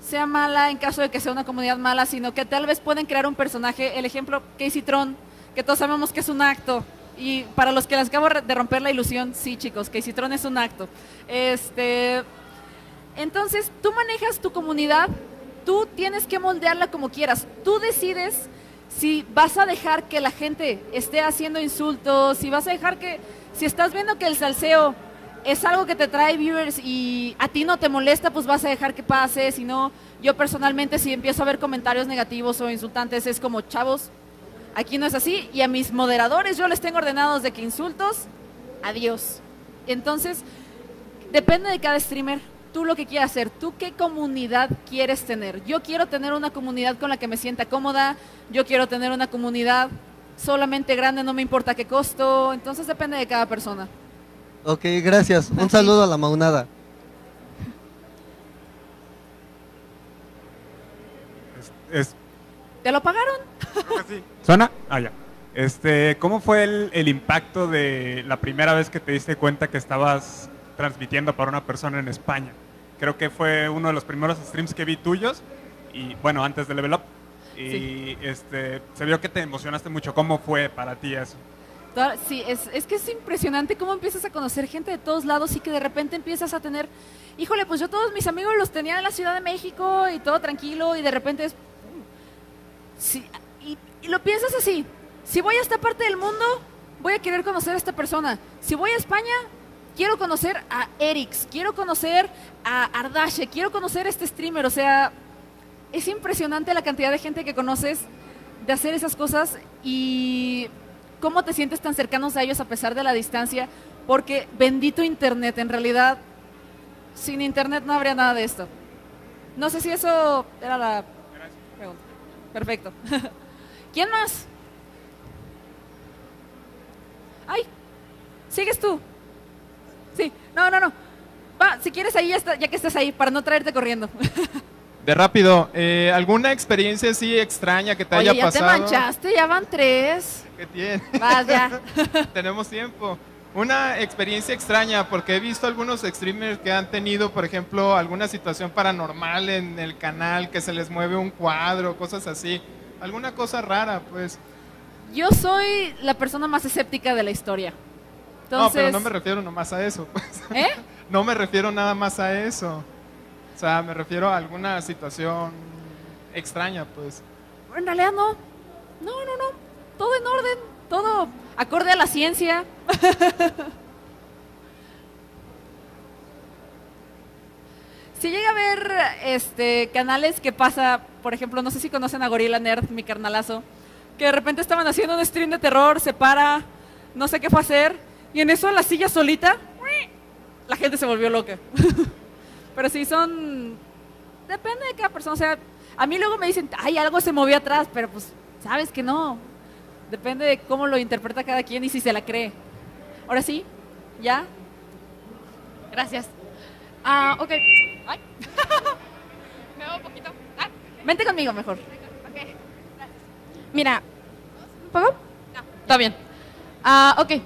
sea mala en caso de que sea una comunidad mala, sino que tal vez pueden crear un personaje. El ejemplo, Casey Tron, que todos sabemos que es un acto. Y para los que les acabo de romper la ilusión, sí, chicos, Casey Tron es un acto. Este, entonces, tú manejas tu comunidad, tú tienes que moldearla como quieras. Tú decides si vas a dejar que la gente esté haciendo insultos, si vas a dejar que, si estás viendo que el salseo es algo que te trae viewers y a ti no te molesta, pues vas a dejar que pase. Si no, yo personalmente si empiezo a ver comentarios negativos o insultantes, es como, chavos, aquí no es así. Y a mis moderadores yo les tengo ordenados de que insultos, adiós. Entonces, depende de cada streamer, tú lo que quieras hacer, tú qué comunidad quieres tener. Yo quiero tener una comunidad con la que me sienta cómoda, yo quiero tener una comunidad solamente grande, no me importa qué costo, entonces depende de cada persona. Ok, gracias. Un saludo a la maunada. Es, ¿Te lo pagaron? creo que sí. [LAUGHS] ¿Suena? Ah, ya. Este, ¿Cómo fue el, el impacto de la primera vez que te diste cuenta que estabas transmitiendo para una persona en España? Creo que fue uno de los primeros streams que vi tuyos, y bueno, antes de Level Up. Y Sí. este, se vio que te emocionaste mucho. ¿Cómo fue para ti eso? Sí, es, es que es impresionante cómo empiezas a conocer gente de todos lados y que de repente empiezas a tener, híjole, pues yo todos mis amigos los tenía en la Ciudad de México y todo tranquilo y de repente es... Sí, y, lo piensas así, si voy a esta parte del mundo, voy a querer conocer a esta persona. Si voy a España, quiero conocer a Erix, quiero conocer a Ardache, quiero conocer a este streamer, o sea, es impresionante la cantidad de gente que conoces de hacer esas cosas y cómo te sientes tan cercanos a ellos a pesar de la distancia, porque bendito Internet, en realidad, sin Internet no habría nada de esto. No sé si eso era la pregunta. Perfecto. [LAUGHS] ¿Quién más? Ay, sigues tú. Sí, no, no, no. Va, si quieres ahí, ya, está- ya que estás ahí, para no traerte corriendo. [LAUGHS] De rápido, eh, ¿alguna experiencia así extraña que te Oye, haya ya te pasado? manchaste, ya van tres. ¿Qué tiene? Vas, ya. [LAUGHS] Tenemos tiempo. Una experiencia extraña, porque he visto algunos streamers que han tenido, por ejemplo, alguna situación paranormal en el canal, que se les mueve un cuadro, cosas así. Alguna cosa rara, pues. Yo soy la persona más escéptica de la historia. Entonces, No, pero no me refiero nomás a eso. Pues. ¿eh? [LAUGHS] No me refiero nada más a eso. O sea, me refiero a alguna situación extraña, pues. En realidad no. No, no, no. Todo en orden. Todo acorde a la ciencia. [LAUGHS] si llega a ver este, canales que pasa, por ejemplo, no sé si conocen a Gorilla Nerd, mi carnalazo, que de repente estaban haciendo un stream de terror, se para, no sé qué fue a hacer, y en eso la silla solita, la gente se volvió loca. [LAUGHS] Pero sí son depende de cada persona. O sea, a mí luego me dicen, ay, algo se movió atrás, pero pues, sabes que no. Depende de cómo lo interpreta cada quien y si se la cree. Ahora sí, ¿ya? Gracias. Ah, ok. Ay. [LAUGHS] Me voy un poquito. Ah, Vente conmigo mejor. Gracias. Mira. ¿Un poco? No, está bien. Ah, ok.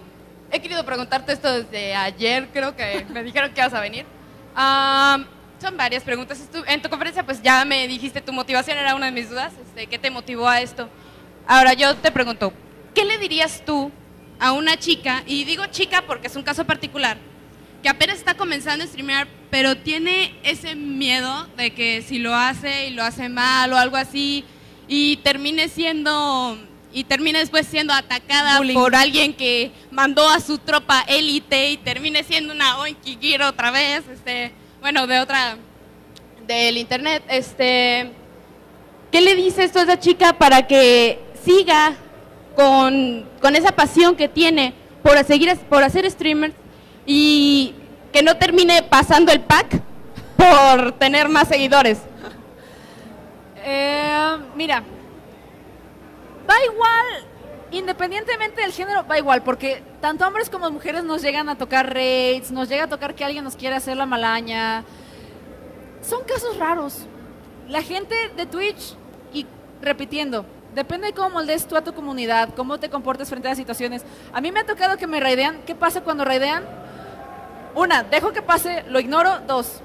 He querido preguntarte esto desde ayer, creo que me dijeron que ibas a venir. Ah, son varias preguntas. En tu conferencia, pues ya me dijiste tu motivación, era una de mis dudas. Este, ¿Qué te motivó a esto? Ahora yo te pregunto, ¿qué le dirías tú a una chica, y digo chica porque es un caso particular, que apenas está comenzando a streamear, pero tiene ese miedo de que si lo hace y lo hace mal o algo así, y termine siendo, y termine después siendo atacada Bullying. por alguien que mandó a su tropa élite y termine siendo una Oinky Gear otra vez, este, bueno, de otra, del internet, este, ¿qué le dices tú a esa chica para que siga con, con esa pasión que tiene por seguir por hacer streamers y que no termine pasando el pack por tener más seguidores? Eh, mira, va igual, independientemente del género, va igual, porque tanto hombres como mujeres nos llegan a tocar raids, nos llega a tocar que alguien nos quiere hacer la malaña. Son casos raros. La gente de Twitch, y repitiendo, depende de cómo moldees tú a tu comunidad, cómo te comportes frente a las situaciones. A mí me ha tocado que me raidean. ¿Qué pasa cuando raidean? Una, dejo que pase, lo ignoro. Dos,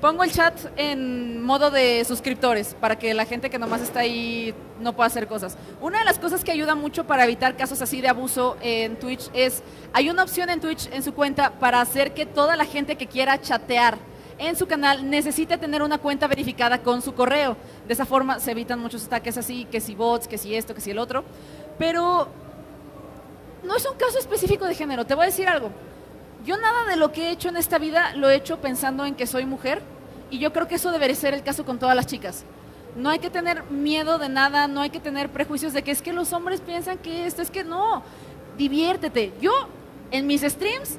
pongo el chat en modo de suscriptores para que la gente que nomás está ahí no pueda hacer cosas. Una de las cosas que ayuda mucho para evitar casos así de abuso en Twitch es, hay una opción en Twitch en su cuenta para hacer que toda la gente que quiera chatear en su canal necesite tener una cuenta verificada con su correo. De esa forma se evitan muchos ataques así, que si bots, que si esto, que si el otro. Pero no es un caso específico de género. Te voy a decir algo. Yo nada de lo que he hecho en esta vida lo he hecho pensando en que soy mujer y yo creo que eso debería ser el caso con todas las chicas. No hay que tener miedo de nada, no hay que tener prejuicios de que es que los hombres piensan que esto es que no. Diviértete. Yo en mis streams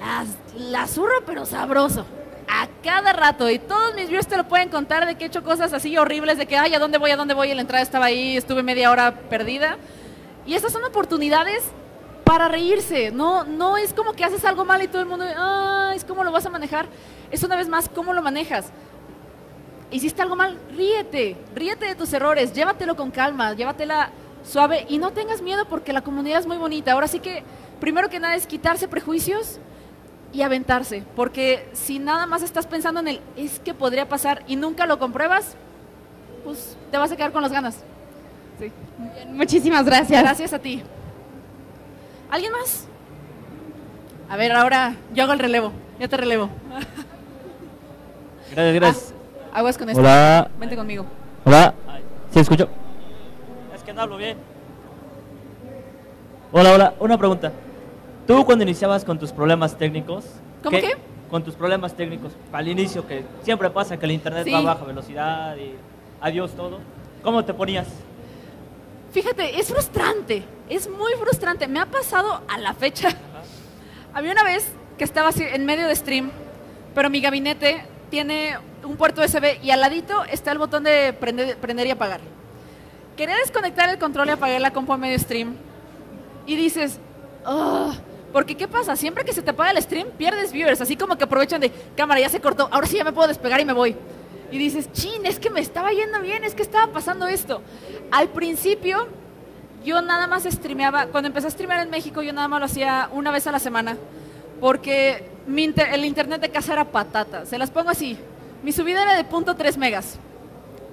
las, las pero sabroso. A cada rato. Y todos mis viewers te lo pueden contar de que he hecho cosas así horribles, de que, ay, ¿a dónde voy? ¿A dónde voy? Y la entrada estaba ahí, estuve media hora perdida. Y estas son oportunidades para reírse. No, no es como que haces algo mal y todo el mundo, ah, es cómo lo vas a manejar. Es una vez más cómo lo manejas. Hiciste algo mal, ríete, ríete de tus errores, llévatelo con calma, llévatela suave y no tengas miedo porque la comunidad es muy bonita. Ahora sí que, primero que nada, es quitarse prejuicios y aventarse, porque si nada más estás pensando en el es que podría pasar y nunca lo compruebas, pues te vas a quedar con las ganas. Sí. Muchísimas gracias. Gracias a ti. ¿Alguien más? A ver, ahora yo hago el relevo. Ya te relevo. [LAUGHS] Gracias, gracias. Ah, aguas con esto. Hola. Vente conmigo. Hola. ¿Sí escucho? Es que no hablo bien. Hola, hola. Una pregunta. Tú cuando iniciabas con tus problemas técnicos... ¿Cómo qué? Con tus problemas técnicos, al inicio, que siempre pasa que el internet Sí. va a baja velocidad y adiós todo. ¿Cómo te ponías? Fíjate, es frustrante, es muy frustrante. Me ha pasado a la fecha. Había una vez que estaba así en medio de stream, pero mi gabinete tiene un puerto USB y al ladito está el botón de prender, prender y apagar. Quería desconectar el control y apagar la compu a medio stream. Y dices, "Ah", porque ¿qué pasa? Siempre que se te apaga el stream, pierdes viewers. Así como que aprovechan de, cámara, ya se cortó, ahora sí ya me puedo despegar y me voy. Y dices, chin, es que me estaba yendo bien, es que estaba pasando esto. Al principio, yo nada más streameaba, cuando empecé a streamear en México, yo nada más lo hacía una vez a la semana. Porque mi inter- el internet de casa era patata. Se las pongo así. Mi subida era de punto .3 megas.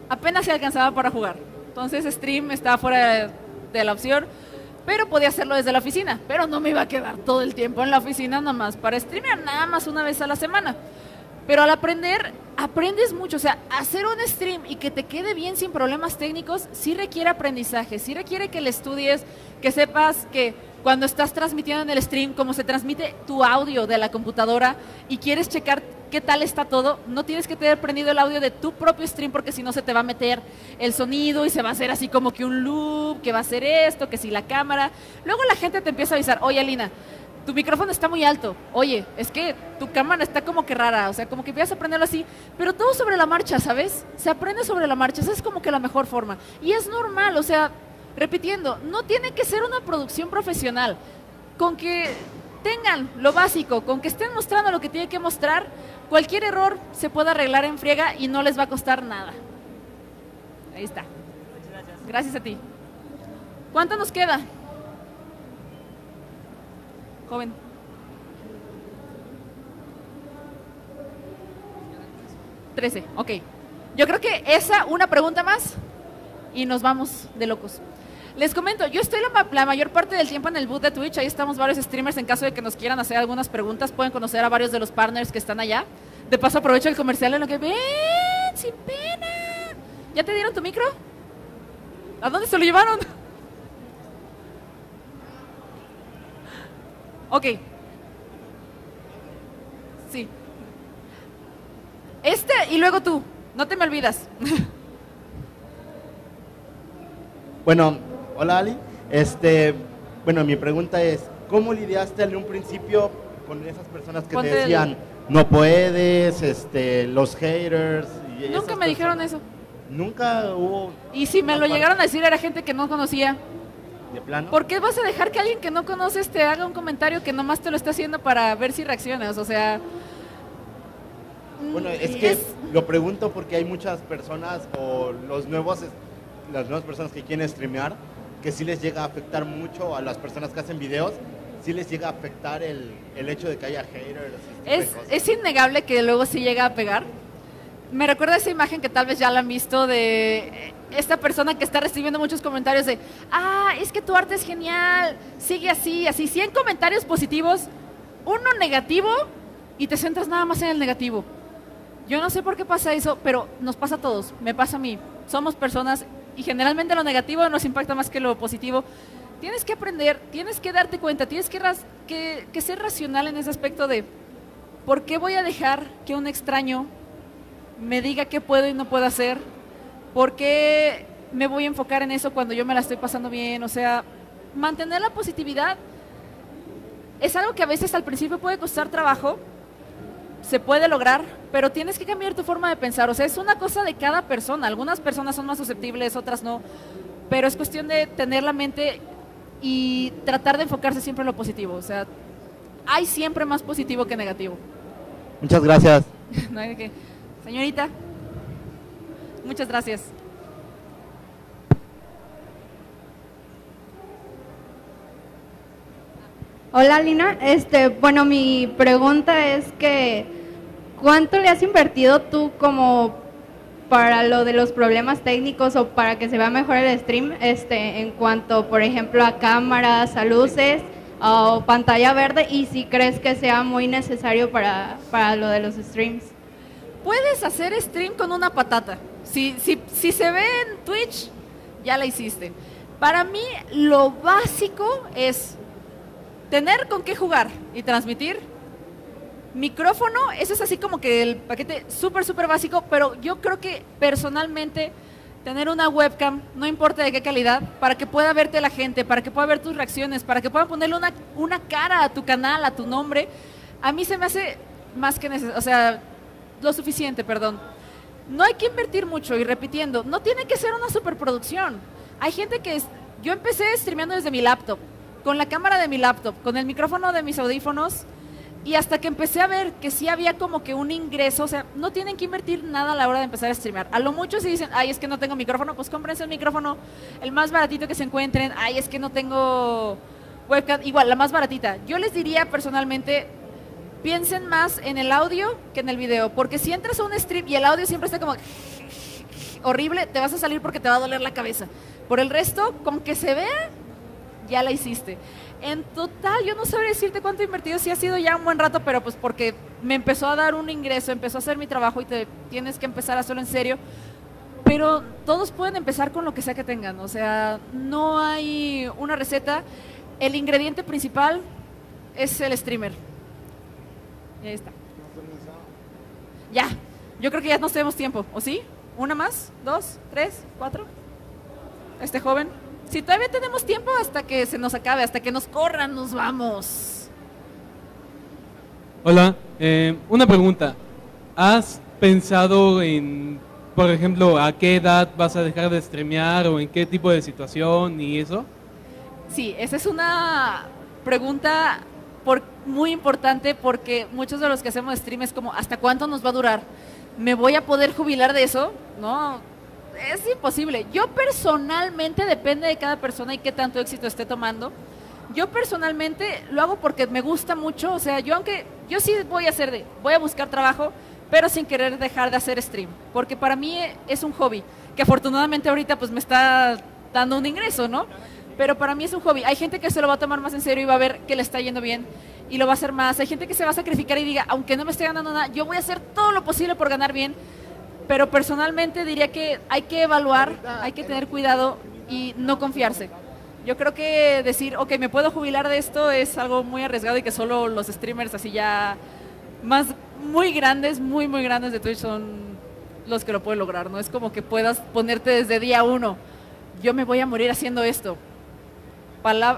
Apenas se alcanzaba para jugar. Entonces stream estaba fuera de, de la opción. Pero podía hacerlo desde la oficina. Pero no me iba a quedar todo el tiempo en la oficina nada más para streamear. Nada más una vez a la semana. Pero al aprender, aprendes mucho. O sea, hacer un stream y que te quede bien sin problemas técnicos, sí requiere aprendizaje, sí requiere que le estudies, que sepas que cuando estás transmitiendo en el stream, como se transmite tu audio de la computadora y quieres checar qué tal está todo, no tienes que tener prendido el audio de tu propio stream porque si no se te va a meter el sonido y se va a hacer así como que un loop, que va a hacer esto, que si la cámara. Luego la gente te empieza a avisar, oye Alina, tu micrófono está muy alto. Oye, es que tu cámara está como que rara, o sea, como que empiezas a aprenderlo así, pero todo sobre la marcha, ¿sabes? Se aprende sobre la marcha, esa es como que la mejor forma. Y es normal, o sea, repitiendo, no tiene que ser una producción profesional. Con que tengan lo básico, con que estén mostrando lo que tienen que mostrar, cualquier error se puede arreglar en friega y no les va a costar nada. Ahí está. Gracias a ti. ¿Cuánto nos queda? Joven. Trece, ok. Yo creo que esa, una pregunta más y nos vamos de locos. Les comento, yo estoy la, la mayor parte del tiempo en el boot de Twitch, ahí estamos varios streamers en caso de que nos quieran hacer algunas preguntas, pueden conocer a varios de los partners que están allá. De paso aprovecho el comercial en lo que ven, sin pena. ¿Ya te dieron tu micro? ¿A dónde se lo llevaron? Ok. Sí. Este y luego tú. No te me olvidas. [LAUGHS] Bueno, hola Ali. Este, bueno, mi pregunta es, ¿cómo lidiaste en un principio con esas personas que Ponte te el- decían, no puedes, este, los haters? y Nunca me dijeron eso. personas"? Nunca hubo Y si me lo llegaron a decir era gente que no conocía. De plano. ¿Por qué vas a dejar que alguien que no conoces te haga un comentario que nomás te lo está haciendo para ver si reaccionas? O sea... Bueno, es mm, que es- lo pregunto porque hay muchas personas o los nuevos, las nuevas personas que quieren streamear, que sí les llega a afectar mucho a las personas que hacen videos, sí les llega a afectar el, el hecho de que haya haters. este Es, es innegable que luego sí llega a pegar. Me recuerda esa imagen que tal vez ya la han visto de eh, esta persona que está recibiendo muchos comentarios de, ah, es que tu arte es genial, sigue así, así. 100 comentarios positivos, uno negativo y te centras nada más en el negativo. Yo no sé por qué pasa eso, pero nos pasa a todos, me pasa a mí. Somos personas y generalmente lo negativo nos impacta más que lo positivo. Tienes que aprender, tienes que darte cuenta, tienes que, que ser racional en ese aspecto de ¿por qué voy a dejar que un extraño me diga qué puedo y no puedo hacer? ¿Por qué me voy a enfocar en eso cuando yo me la estoy pasando bien? O sea, mantener la positividad es algo que a veces al principio puede costar trabajo, se puede lograr, pero tienes que cambiar tu forma de pensar. O sea, es una cosa de cada persona. Algunas personas son más susceptibles, otras no. Pero es cuestión de tener la mente y tratar de enfocarse siempre en lo positivo. O sea, hay siempre más positivo que negativo. Muchas gracias. [LAUGHS] No hay de qué. Señorita, muchas gracias. Hola Lina, este, bueno, mi pregunta es que ¿cuánto le has invertido tú como para lo de los problemas técnicos o para que se vea mejor el stream, este, en cuanto, por ejemplo, a cámaras, a luces o pantalla verde y si crees que sea muy necesario para, para lo de los streams? Puedes hacer stream con una patata. Si, si, si se ve en Twitch, ya la hiciste. Para mí, lo básico es tener con qué jugar y transmitir. Micrófono, eso es así como que el paquete súper, súper básico, pero yo creo que personalmente tener una webcam, no importa de qué calidad, para que pueda verte la gente, para que pueda ver tus reacciones, para que pueda ponerle una, una cara a tu canal, a tu nombre, a mí se me hace más que necesario, o sea, lo suficiente, perdón. No hay que invertir mucho y repitiendo, no tiene que ser una superproducción. Hay gente que es, yo empecé streameando desde mi laptop, con la cámara de mi laptop, con el micrófono de mis audífonos y hasta que empecé a ver que sí había como que un ingreso, o sea, no tienen que invertir nada a la hora de empezar a streamear. A lo mucho si dicen, ay, es que no tengo micrófono, pues cómprense un micrófono, el más baratito que se encuentren, ay, es que no tengo webcam, igual, la más baratita. Yo les diría personalmente, piensen más en el audio que en el video, porque si entras a un stream y el audio siempre está como horrible, te vas a salir porque te va a doler la cabeza. Por el resto, con que se vea, ya la hiciste. En total, yo no sabría decirte cuánto he invertido, sí ha sido ya un buen rato, pero pues porque me empezó a dar un ingreso, empezó a hacer mi trabajo y te tienes que empezar a hacerlo en serio. Pero todos pueden empezar con lo que sea que tengan, o sea, no hay una receta. El ingrediente principal es el streamer. Y ahí está. Ya, yo creo que ya no tenemos tiempo, ¿o sí? ¿Una más? ¿Dos? ¿Tres? ¿Cuatro? Este joven. Si todavía tenemos tiempo hasta que se nos acabe, hasta que nos corran, nos vamos. Hola, eh, una pregunta. ¿Has pensado en, por ejemplo, a qué edad vas a dejar de streamear o en qué tipo de situación y eso? Sí, esa es una pregunta por, muy importante porque muchos de los que hacemos stream es como, ¿hasta cuánto nos va a durar? ¿Me voy a poder jubilar de eso? No, es imposible. Yo personalmente, depende de cada persona y qué tanto éxito esté tomando. Yo personalmente lo hago porque me gusta mucho, o sea, yo aunque, yo sí voy a hacer de, voy a buscar trabajo, pero sin querer dejar de hacer stream, porque para mí es un hobby, que afortunadamente ahorita pues me está dando un ingreso, ¿no? Pero para mí es un hobby. Hay gente que se lo va a tomar más en serio y va a ver que le está yendo bien y lo va a hacer más. Hay gente que se va a sacrificar y diga, aunque no me esté ganando nada, yo voy a hacer todo lo posible por ganar bien pero personalmente diría que hay que evaluar, hay que tener cuidado y no confiarse. Yo creo que decir, ok, me puedo jubilar de esto es algo muy arriesgado y que solo los streamers así ya más muy grandes, muy, muy grandes de Twitch son los que lo pueden lograr, ¿no? Es como que puedas ponerte desde día uno, yo me voy a morir haciendo esto.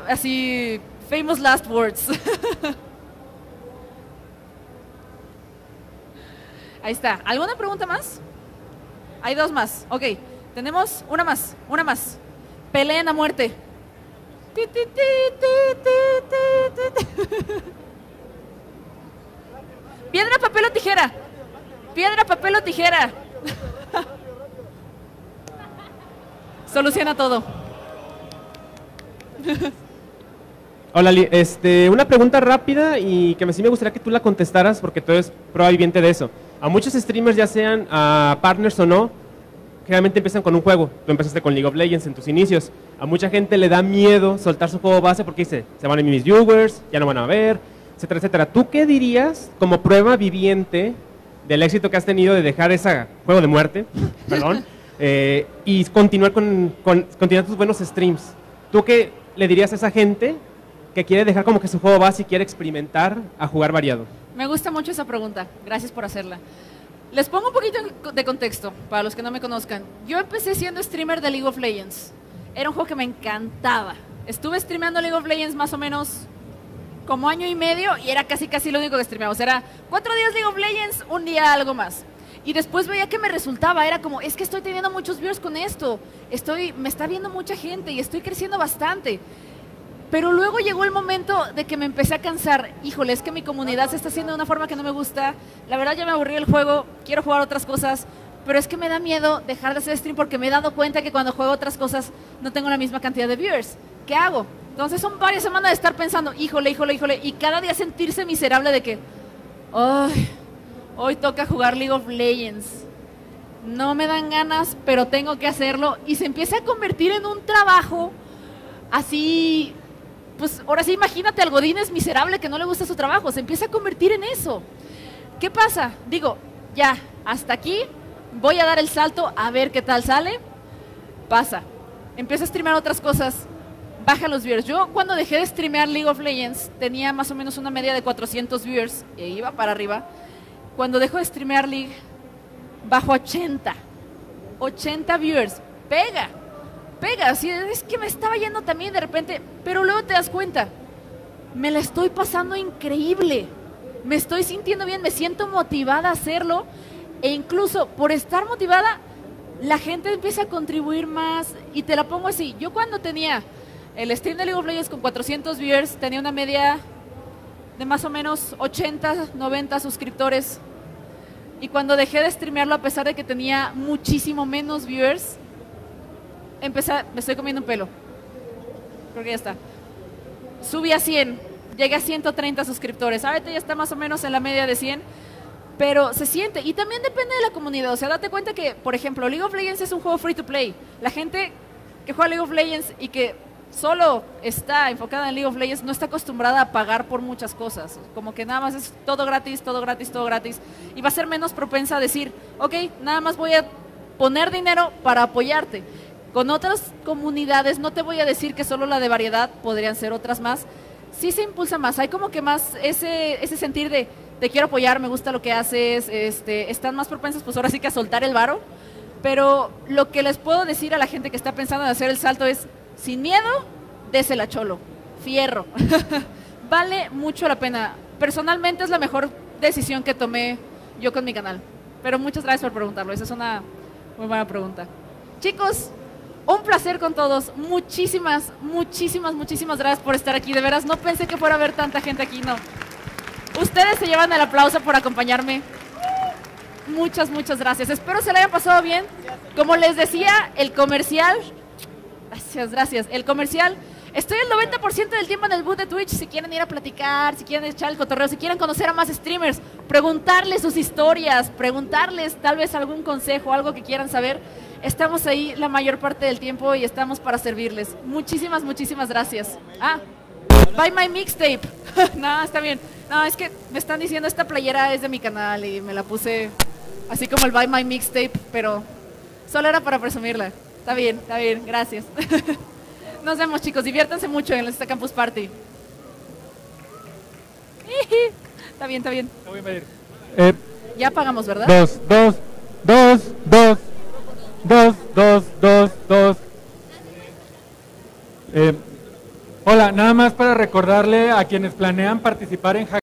Así, famous last words. [LAUGHS] Ahí está. ¿Alguna pregunta más? Hay dos más. Ok, tenemos una más, una más. Peleen a muerte. [LAUGHS] Piedra, papel o tijera. Piedra, papel o tijera. [LAUGHS] Soluciona todo. [LAUGHS] Hola, este, una pregunta rápida y que sí me gustaría que tú la contestaras porque tú eres prueba viviente de eso. A muchos streamers, ya sean a partners o no, generalmente empiezan con un juego. Tú empezaste con League of Legends en tus inicios. A mucha gente le da miedo soltar su juego base porque dice, se van a mis viewers, ya no van a ver, etcétera, etcétera. ¿Tú qué dirías como prueba viviente del éxito que has tenido de dejar ese juego de muerte, [LAUGHS] perdón, [LAUGHS] eh, y continuar con, con continuar tus buenos streams? ¿Tú qué le dirías a esa gente que quiere dejar como que su juego base y quiere experimentar a jugar variado? Me gusta mucho esa pregunta. Gracias por hacerla. Les pongo un poquito de contexto para los que no me conozcan. Yo empecé siendo streamer de League of Legends. Era un juego que me encantaba. Estuve streameando League of Legends más o menos como año y medio y era casi casi lo único que streameaba. O sea, era cuatro días League of Legends, un día algo más. Y después veía que me resultaba, era como, es que estoy teniendo muchos viewers con esto, estoy, me está viendo mucha gente y estoy creciendo bastante. Pero luego llegó el momento de que me empecé a cansar. Híjole, es que mi comunidad se está haciendo de una forma que no me gusta. La verdad ya me aburrí el juego, quiero jugar otras cosas. Pero es que me da miedo dejar de hacer stream porque me he dado cuenta que cuando juego otras cosas no tengo la misma cantidad de viewers. ¿Qué hago? Entonces son varias semanas de estar pensando, híjole, híjole, híjole, y cada día sentirse miserable de que, Ay, hoy toca jugar League of Legends. No me dan ganas, pero tengo que hacerlo. Y se empieza a convertir en un trabajo así pues ahora sí imagínate al Godín es miserable que no le gusta su trabajo, se empieza a convertir en eso. ¿Qué pasa? Digo, ya, hasta aquí, voy a dar el salto a ver qué tal sale. Pasa. Empieza a streamear otras cosas. Baja los viewers. Yo cuando dejé de streamear League of Legends tenía más o menos una media de 400 viewers e iba para arriba. Cuando dejo de streamear League, bajo 80. 80 viewers. pega, pega, así es que me estaba yendo también de repente, pero luego te das cuenta, me la estoy pasando increíble, me estoy sintiendo bien, me siento motivada a hacerlo e incluso por estar motivada, la gente empieza a contribuir más y te la pongo así, yo cuando tenía el stream de League of Legends con 400 viewers tenía una media de más o menos 80, 90 suscriptores. Y cuando dejé de streamearlo, a pesar de que tenía muchísimo menos viewers, empecé, me estoy comiendo un pelo. Creo que ya está. Subí a 100, llegué a 130 suscriptores. Ahorita ya está más o menos en la media de 100, pero se siente. Y también depende de la comunidad. O sea, date cuenta que, por ejemplo, League of Legends es un juego free to play. La gente que juega League of Legends y que solo está enfocada en League of Legends no está acostumbrada a pagar por muchas cosas. Como que nada más es todo gratis, todo gratis, todo gratis. Y va a ser menos propensa a decir, ok, nada más voy a poner dinero para apoyarte. Con otras comunidades, no te voy a decir que solo la de variedad, podrían ser otras más, sí se impulsa más. Hay como que más ese, ese sentir de te quiero apoyar, me gusta lo que haces, este, están más propensas pues ahora sí que a soltar el varo. Pero lo que les puedo decir a la gente que está pensando en hacer el salto es, sin miedo, désela cholo, fierro. [LAUGHS] vale mucho la pena. Personalmente es la mejor decisión que tomé yo con mi canal. Pero muchas gracias por preguntarlo, esa es una muy buena pregunta. Chicos, un placer con todos. Muchísimas, muchísimas, muchísimas gracias por estar aquí. De veras, no pensé que fuera a haber tanta gente aquí, no. Ustedes se llevan el aplauso por acompañarme. Muchas, muchas gracias. Espero se le hayan pasado bien. Como les decía, el comercial. Gracias, gracias. El comercial. Estoy el 90% del tiempo en el boot de Twitch. Si quieren ir a platicar, si quieren echar el cotorreo, si quieren conocer a más streamers, preguntarles sus historias, preguntarles tal vez algún consejo, algo que quieran saber. Estamos ahí la mayor parte del tiempo y estamos para servirles. Muchísimas, muchísimas gracias. Ah, buy my mixtape. [LAUGHS] no, está bien. No, es que me están diciendo esta playera es de mi canal y me la puse así como el buy my mixtape, pero solo era para presumirla. Está bien, está bien, gracias. [LAUGHS] Nos vemos chicos, diviértanse mucho en esta Campus Party. [LAUGHS] Está bien, está bien. Eh, Ya pagamos, ¿verdad? dos, dos, dos, dos, dos, dos, dos, dos. Eh, hola, nada más para recordarle a quienes planean participar en Hack